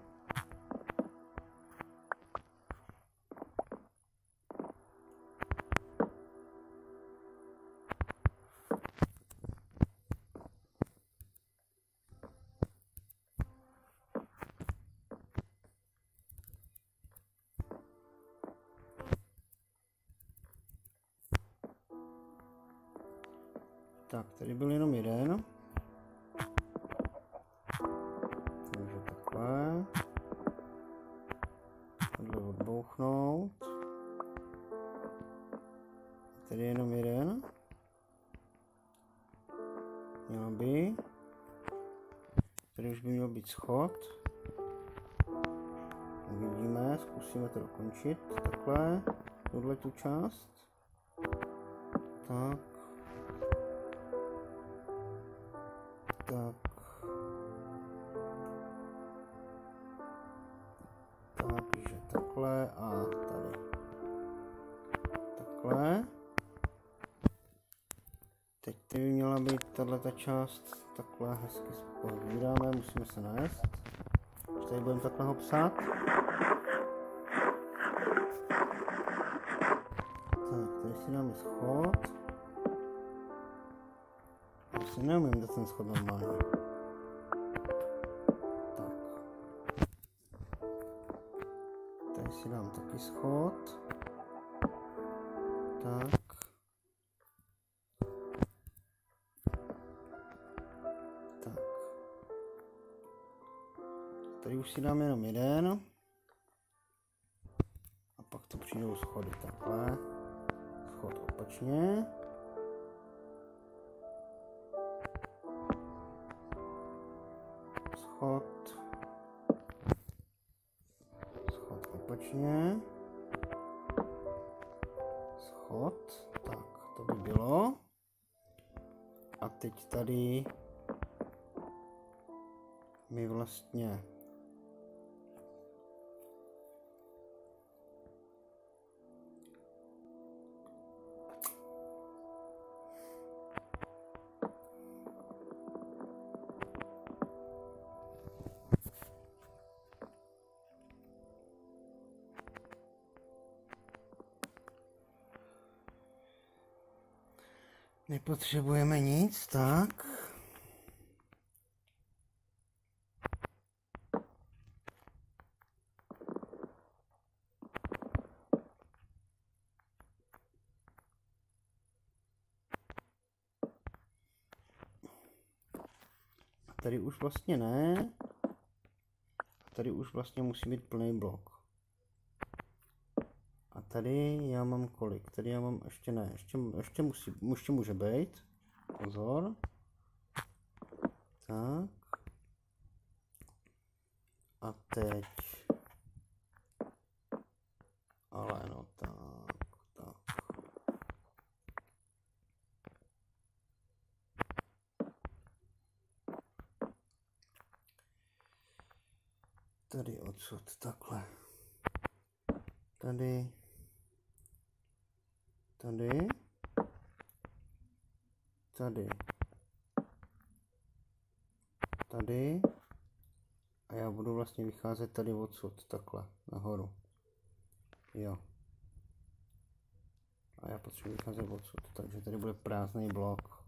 Speaker 1: Tady byl jenom jeden. odbouchnout. Tady je jenom jeden. Měl by. Tady už by měl být schod. Uvidíme, zkusíme to dokončit. Takhle, tuhle tu část. Tak. Tato část takhle hezky povídáme, musíme se nést. Už tady budeme takhle ho psát. Tak, tady si dáme schod. Já si neumím dát ten schod normálně. Tady. My vlastně Nepotřebujeme nic, tak. Tady už vlastně ne. A tady už vlastně musí být plný blok. Tady já mám kolik? Tady já mám ještě ne, ještě, ještě, musí, ještě může být. Pozor. Tak. A teď. Ale no tak, tak. Tady odsud takhle. Tady. Tady. Tady. A já budu vlastně vycházet tady odsud, takhle, nahoru. Jo. A já potřebuji vycházet odsud, takže tady bude prázdný blok.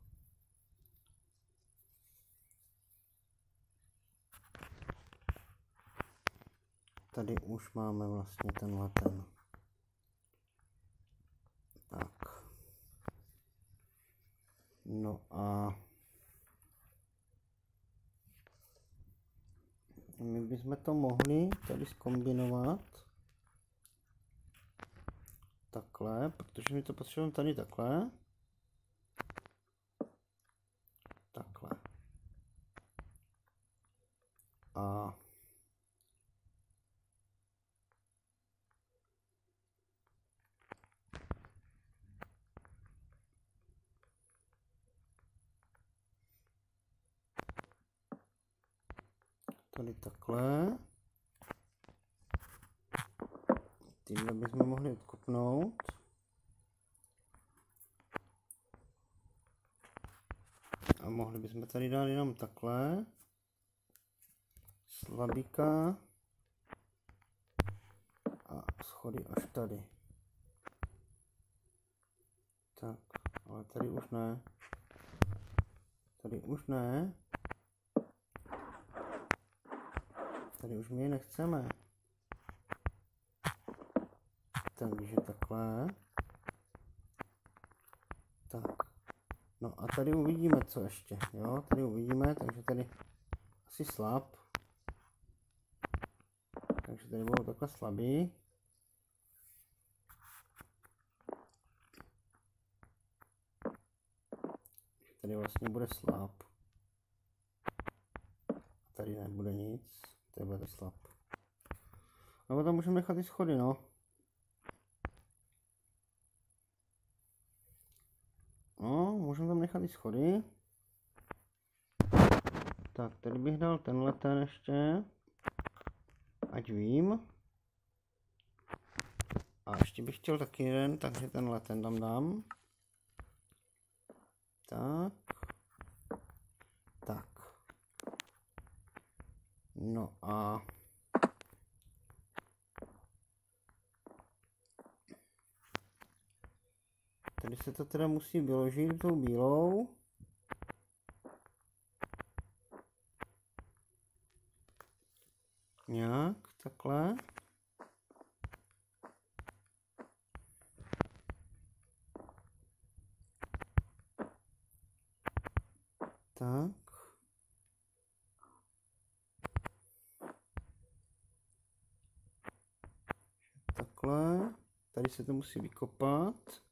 Speaker 1: Tady už máme vlastně tenhle ten. Tak. No a my bychom to mohli tady zkombinovat protože my to potřebujeme tady. Takhle. A tady takhle. Tímhle bychom mohli odkopnout. A mohli bychom tady dát jenom takhle. Slabíka. A schody až tady. Tak, ale tady už ne. Tady už ne. Tady už my nechceme. Takže takhle. Tak. No a tady uvidíme, co ještě. Jo, tady uvidíme, takže tady asi slab. Takže tady budou takhle slabý. Tady vlastně bude slab. Tady tady nebude nic, to bude slab. Nebo tam můžeme nechat i schody. No, můžeme tam nechat i schody. Tak, tady bych dal tenhle ten ještě. Ať vím. A ještě bych chtěl taky jeden, takže tenhle ten tam dám. Tak. Tak. No a... Tady se to teda musí vyložit tou bílou. Nějak, takhle. Tak. Takhle. Tady se to musí vykopat.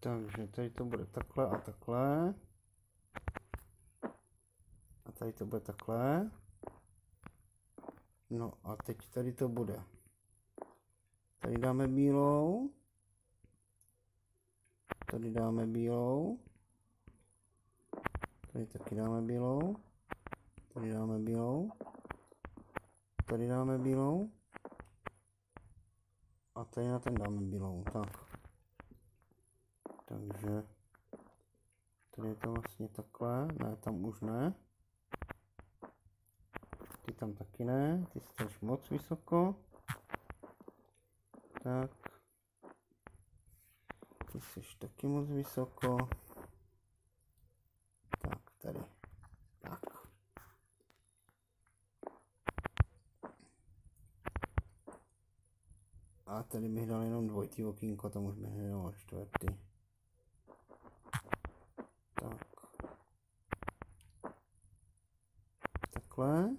Speaker 1: Takže tady to bude takhle a takhle. A tady to bude takhle. No a teď tady to bude. Tady dáme bílou. Tady dáme bílou. Tady taky dáme bílou. Tady dáme bílou. Tady dáme bílou. A tady na ten dáme bílou. Tak. Takže tady vlastně takhle, ne, tam už ne. Ty tam taky ne, ty jsi moc vysoko. Tak. Ty jsi taky moc vysoko. Tak, tady. Tak. A tady bych dal jenom dvojitý okýnko, tam už bych nedal čtvrtý. takhle.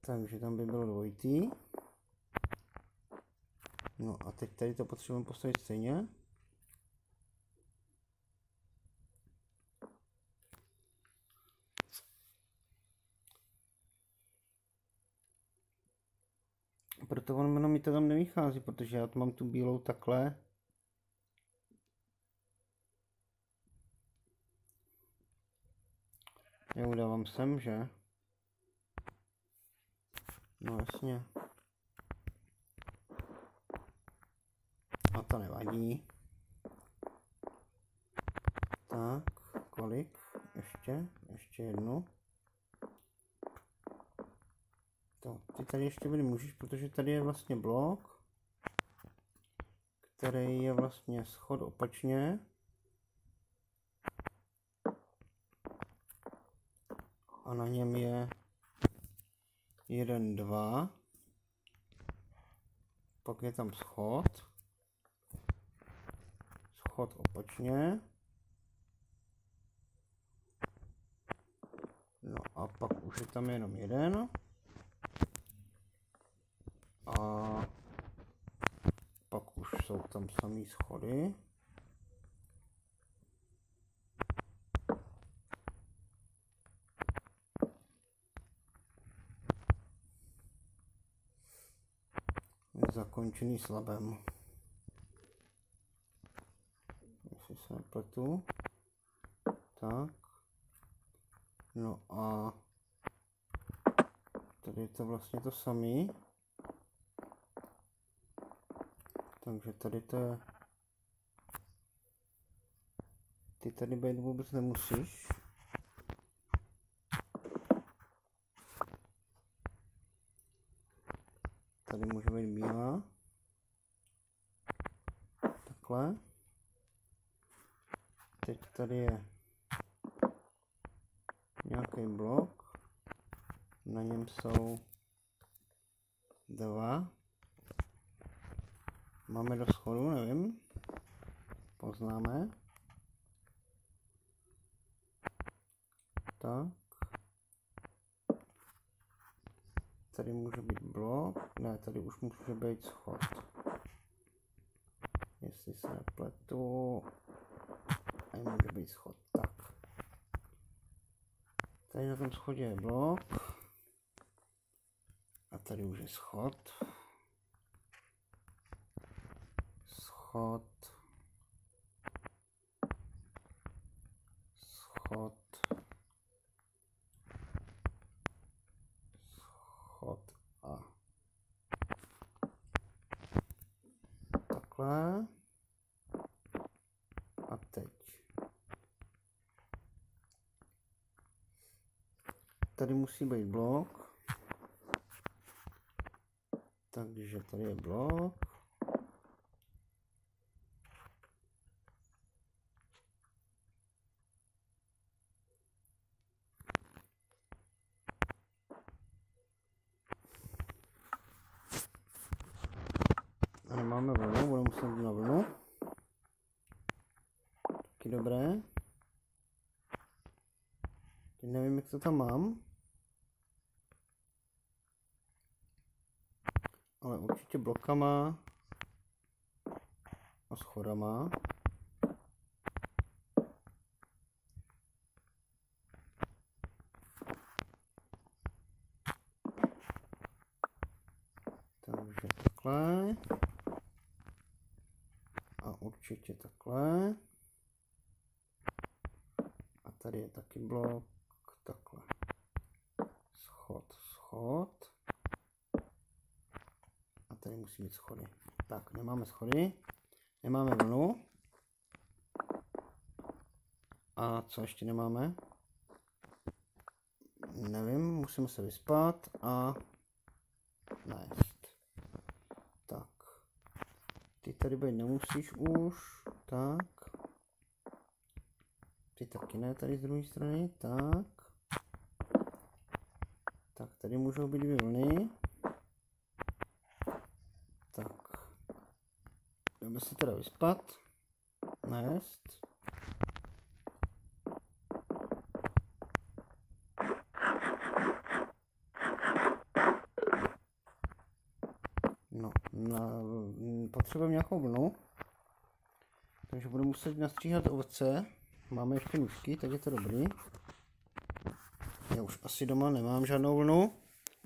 Speaker 1: Takže tam dvojitý. No a teď tady to potřebujeme postavit stejně. Proto ono mi to tam nevychází, protože já mám tu bílou takhle Já udávám sem, že? No jasně. A to nevadí. Tak, kolik? Ještě, ještě jednu. To, ty tady ještě byli můžeš, protože tady je vlastně blok, který je vlastně schod opačně. a na něm je 1, 2, pak je tam schod, schod opačně, no a pak už je tam jenom jeden. A pak už jsou tam samý schody. Zakončený slabem. Jestli se nepletu. Tak. No a tady je to vlastně to samý. Takže tady to je ty tady být vůbec nemusíš. tady je nějaký blok, na něm jsou být schod. Tak. Tady na tom schodě je blok. A tady už je schod. Schod. Schod. Schod a takhle. A teď. Tady musí být blok. Takže tady je blok. A nemáme vlnu, budeme muset jít na vlnu. Taky dobré. Teď nevím, jak to tam mám. Ale určitě blokama a schodama. Takže takhle. A určitě takhle. A tady je taky blok. Takhle. Schod, schod. A tady musí být schody. Tak, nemáme schody. Nemáme vlnu. A co ještě nemáme? Nevím, musíme se vyspat a najíst. Tak. Ty tady být nemusíš už. Tak. Ty taky ne, tady z druhé strany. Tak. Tak, tady můžou být dvě vlny. Tak. Jdeme se teda vyspat. Nést. No, na, potřebujeme nějakou vlnu. Takže budu muset nastříhat ovce. Máme ještě nůžky, tak je to dobrý. Já už asi doma nemám žádnou vlnu.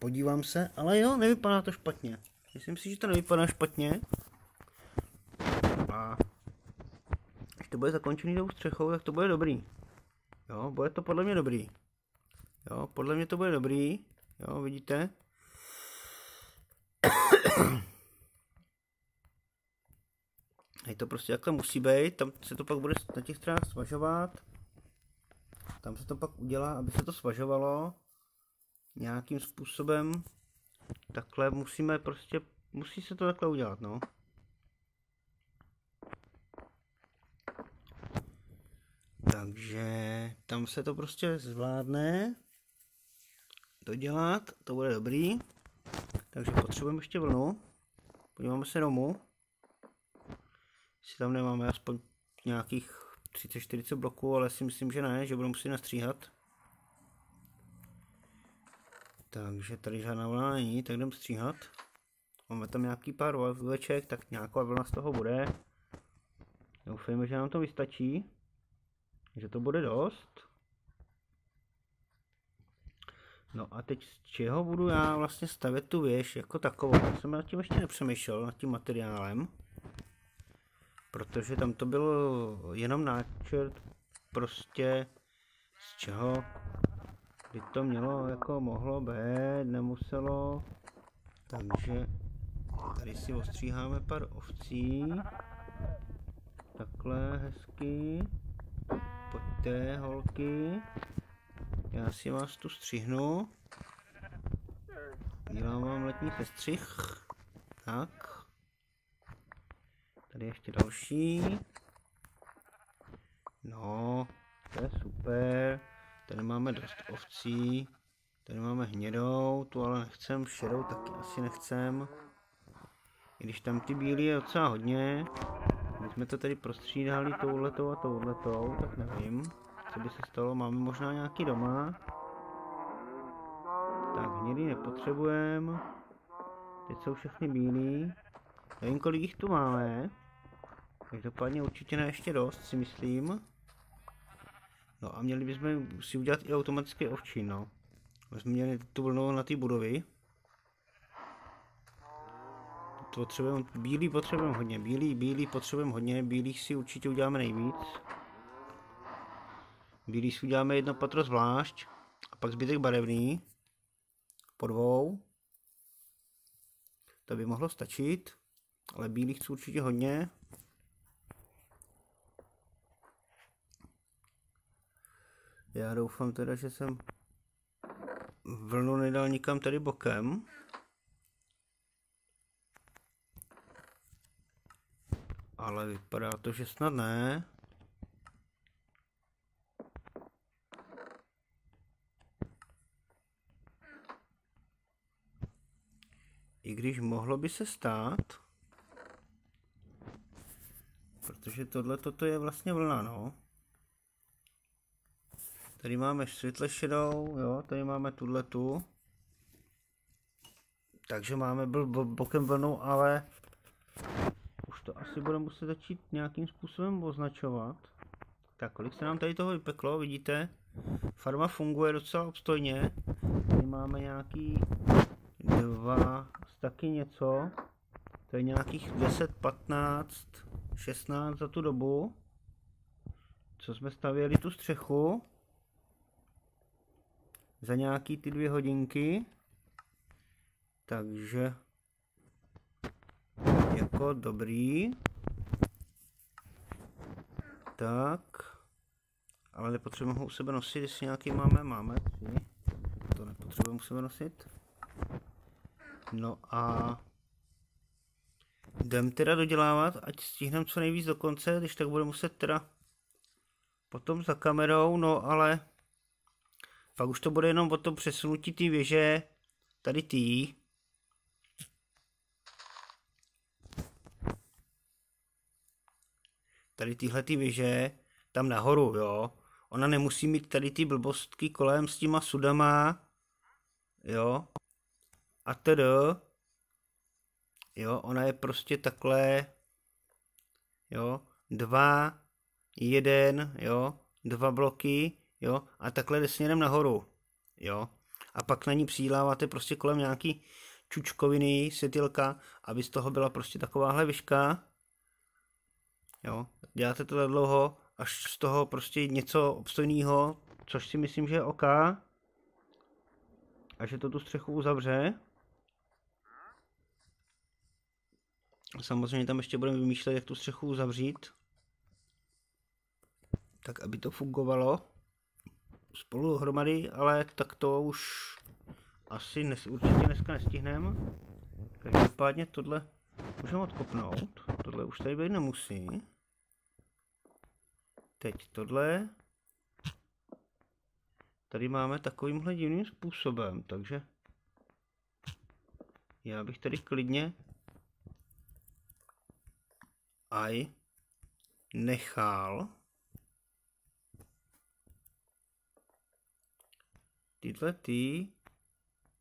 Speaker 1: Podívám se, ale jo, nevypadá to špatně. Myslím si, že to nevypadá špatně. A když to bude zakončený tou střechou, tak to bude dobrý. Jo, bude to podle mě dobrý. Jo, podle mě to bude dobrý. Jo, vidíte? Hej, to prostě takhle musí být, tam se to pak bude na těch stranách svažovat. Tam se to pak udělá, aby se to svažovalo nějakým způsobem. Takhle musíme prostě, musí se to takhle udělat, no. Takže tam se to prostě zvládne dodělat, to bude dobrý. Takže potřebujeme ještě vlnu. Podíváme se domů. Jestli tam nemáme aspoň nějakých 30-40 bloků, ale si myslím, že ne, že budeme muset nastříhat. Takže tady žádná vlna není, tak jdeme stříhat. Máme tam nějaký pár vleček, tak nějaká vlna z toho bude. Doufejme, že nám to vystačí. Že to bude dost. No a teď z čeho budu já vlastně stavět tu věž jako takovou? Já jsem nad tím ještě nepřemýšlel, nad tím materiálem. Protože tam to bylo jenom náčrt prostě z čeho by to mělo jako mohlo být, nemuselo. Takže tady si ostříháme pár ovcí. Takhle hezky. Pojďte holky. Já si vás tu střihnu. Dělám vám letní sestřih. Tak. Tady ještě další. No, to je super. Tady máme dost ovcí. Tady máme hnědou, tu ale nechcem, šedou taky asi nechcem. I když tam ty bílé je docela hodně. My jsme to tady prostřídali touhletou a touhletou, tak nevím, co by se stalo. Máme možná nějaký doma. Tak, hnědý nepotřebujeme. Teď jsou všechny bílí. Nevím, kolik jich tu máme. Každopádně určitě ne ještě dost, si myslím. No a měli bychom si udělat i automaticky ovčí, no. My jsme měli tu vlnu na ty budovy. Potřebujeme, bílý potřebujeme hodně, bílý, bílý potřebujeme hodně, bílých si určitě uděláme nejvíc. Bílý si uděláme jedno patro zvlášť, a pak zbytek barevný. Po dvou. To by mohlo stačit, ale bílých chci určitě hodně. Já doufám teda, že jsem vlnu nedal nikam tady bokem. Ale vypadá to, že snad ne. I když mohlo by se stát, protože tohle toto je vlastně vlna, no. Tady máme světle šedou, jo, tady máme tuhle tu. Takže máme byl bokem vlnu, ale už to asi bude muset začít nějakým způsobem označovat. Tak kolik se nám tady toho vypeklo, vidíte? Farma funguje docela obstojně. Tady máme nějaký dva, taky něco. To je nějakých 10, 15, 16 za tu dobu. Co jsme stavěli tu střechu za nějaký ty dvě hodinky. Takže jako dobrý. Tak. Ale nepotřebujeme ho u sebe nosit, jestli nějaký máme, máme. To nepotřebujeme u sebe nosit. No a jdem teda dodělávat, ať stihneme co nejvíc do konce, když tak bude muset teda potom za kamerou, no ale pak už to bude jenom o tom přesunutí té věže, tady tý. Tady tyhle ty věže, tam nahoru, jo. Ona nemusí mít tady ty blbostky kolem s těma sudama, jo. A tedy, jo, ona je prostě takhle, jo, dva, jeden, jo, dva bloky, jo, a takhle jde směrem nahoru, jo. A pak na ní přidáváte prostě kolem nějaký čučkoviny, světilka, aby z toho byla prostě takováhle vyška, jo. Děláte to dlouho, až z toho prostě něco obstojného, což si myslím, že je OK. A že to tu střechu uzavře. Samozřejmě tam ještě budeme vymýšlet, jak tu střechu uzavřít. Tak, aby to fungovalo spolu hromady, ale tak to už asi nes, určitě dneska nestihneme. Každopádně tohle můžeme odkopnout. Tohle už tady být nemusí. Teď tohle. Tady máme takovýmhle divným způsobem, takže já bych tady klidně aj nechal tyhle ty,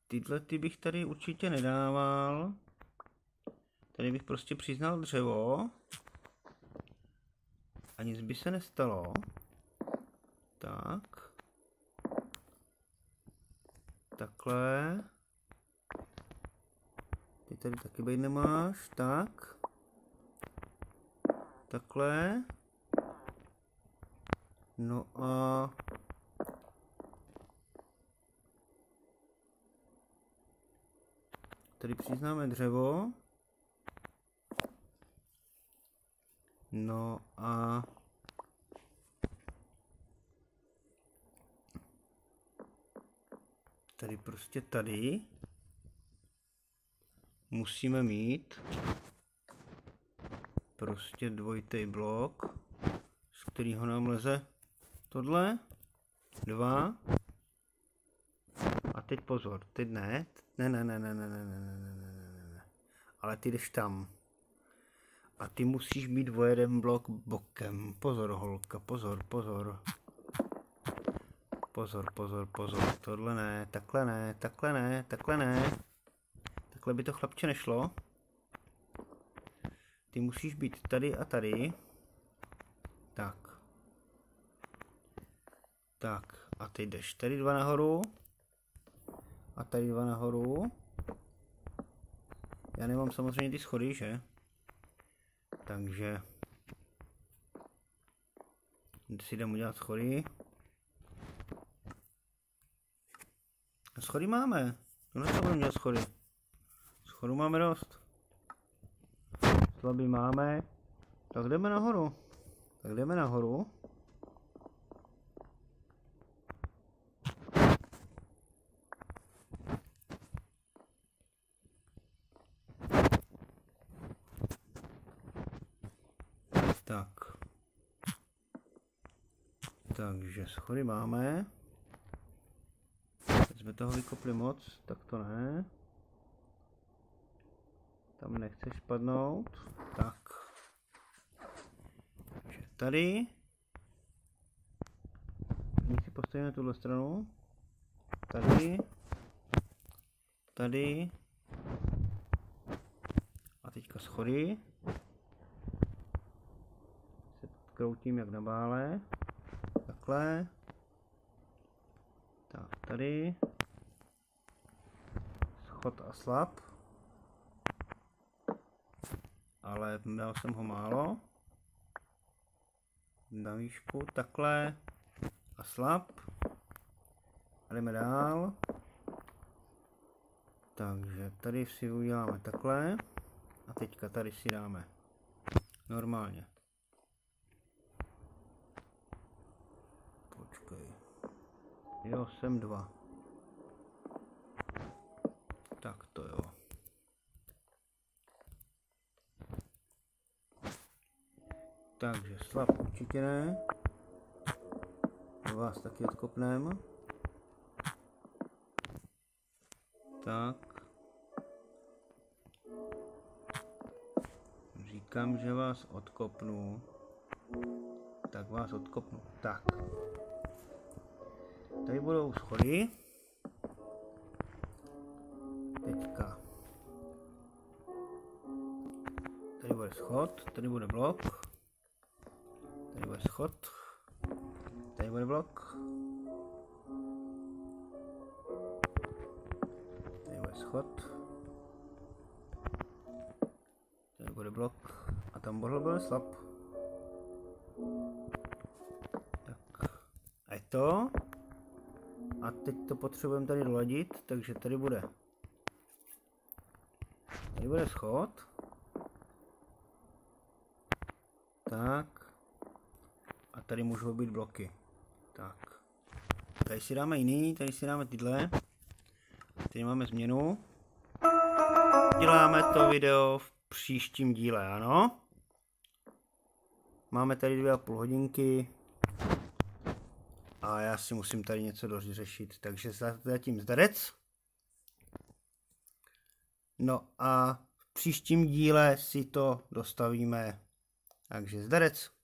Speaker 1: tyhle ty bych tady určitě nedával. Tady bych prostě přiznal dřevo. A nic by se nestalo. Tak. Takhle. Ty tady taky být nemáš. Tak. Takhle. No a... Tady přiznáme dřevo. No a... Tady prostě tady musíme mít prostě dvojitý blok, z kterého nám leze tohle, dva, teď pozor, teď ne, ne, ne, ne, ne, ne, ne, ne, ne, ne, ne, ne. Ale ty jdeš tam. A ty musíš být o jeden blok bokem. Pozor, holka, pozor, pozor. Pozor, pozor, pozor, tohle ne, takhle ne, takhle ne, takhle ne. Takhle by to chlapče nešlo. Ty musíš být tady a tady. Tak. Tak, a ty jdeš tady dva nahoru. A tady dva nahoru. Já nemám samozřejmě ty schody, že? Takže si jdem udělat schody. Schody máme. To nebudeme dělat schody. Schodu máme dost. Slabý máme. Tak jdeme nahoru. Tak jdeme nahoru. Tak. Takže schody máme. Teď jsme toho vykopli moc, tak to ne. Tam nechceš padnout. Tak. Takže tady. Nyní si postavíme tuhle stranu. Tady. Tady. A teďka schody kroutím jak na bále. Takhle. Tak, tady. Schod a slab. Ale měl jsem ho málo. Na výšku, takhle. A slab. A jdeme dál. Takže tady si uděláme takhle. A teďka tady si dáme normálně Jo, jsem dva. Tak to jo. Takže slab určitě ne. Vás taky odkopneme. Tak. Říkám, že vás odkopnu. Tak vás odkopnu. Tak. Tady budou schody. Teďka. Tady bude schod, tady bude blok. Bude schod. Tady bude blok. Tady bude schod. Tady bude blok. A tam bude bude slab. Tak. A je to. A teď to potřebujeme tady doladit, takže tady bude. Tady bude schod. Tak. Tady můžou být bloky. Tak. Tady si dáme jiný, tady si dáme tyhle. Tady máme změnu. Děláme to video v příštím díle, ano? Máme tady dvě a půl hodinky a já si musím tady něco dořešit, takže zatím zdarec. No a v příštím díle si to dostavíme, takže zdarec.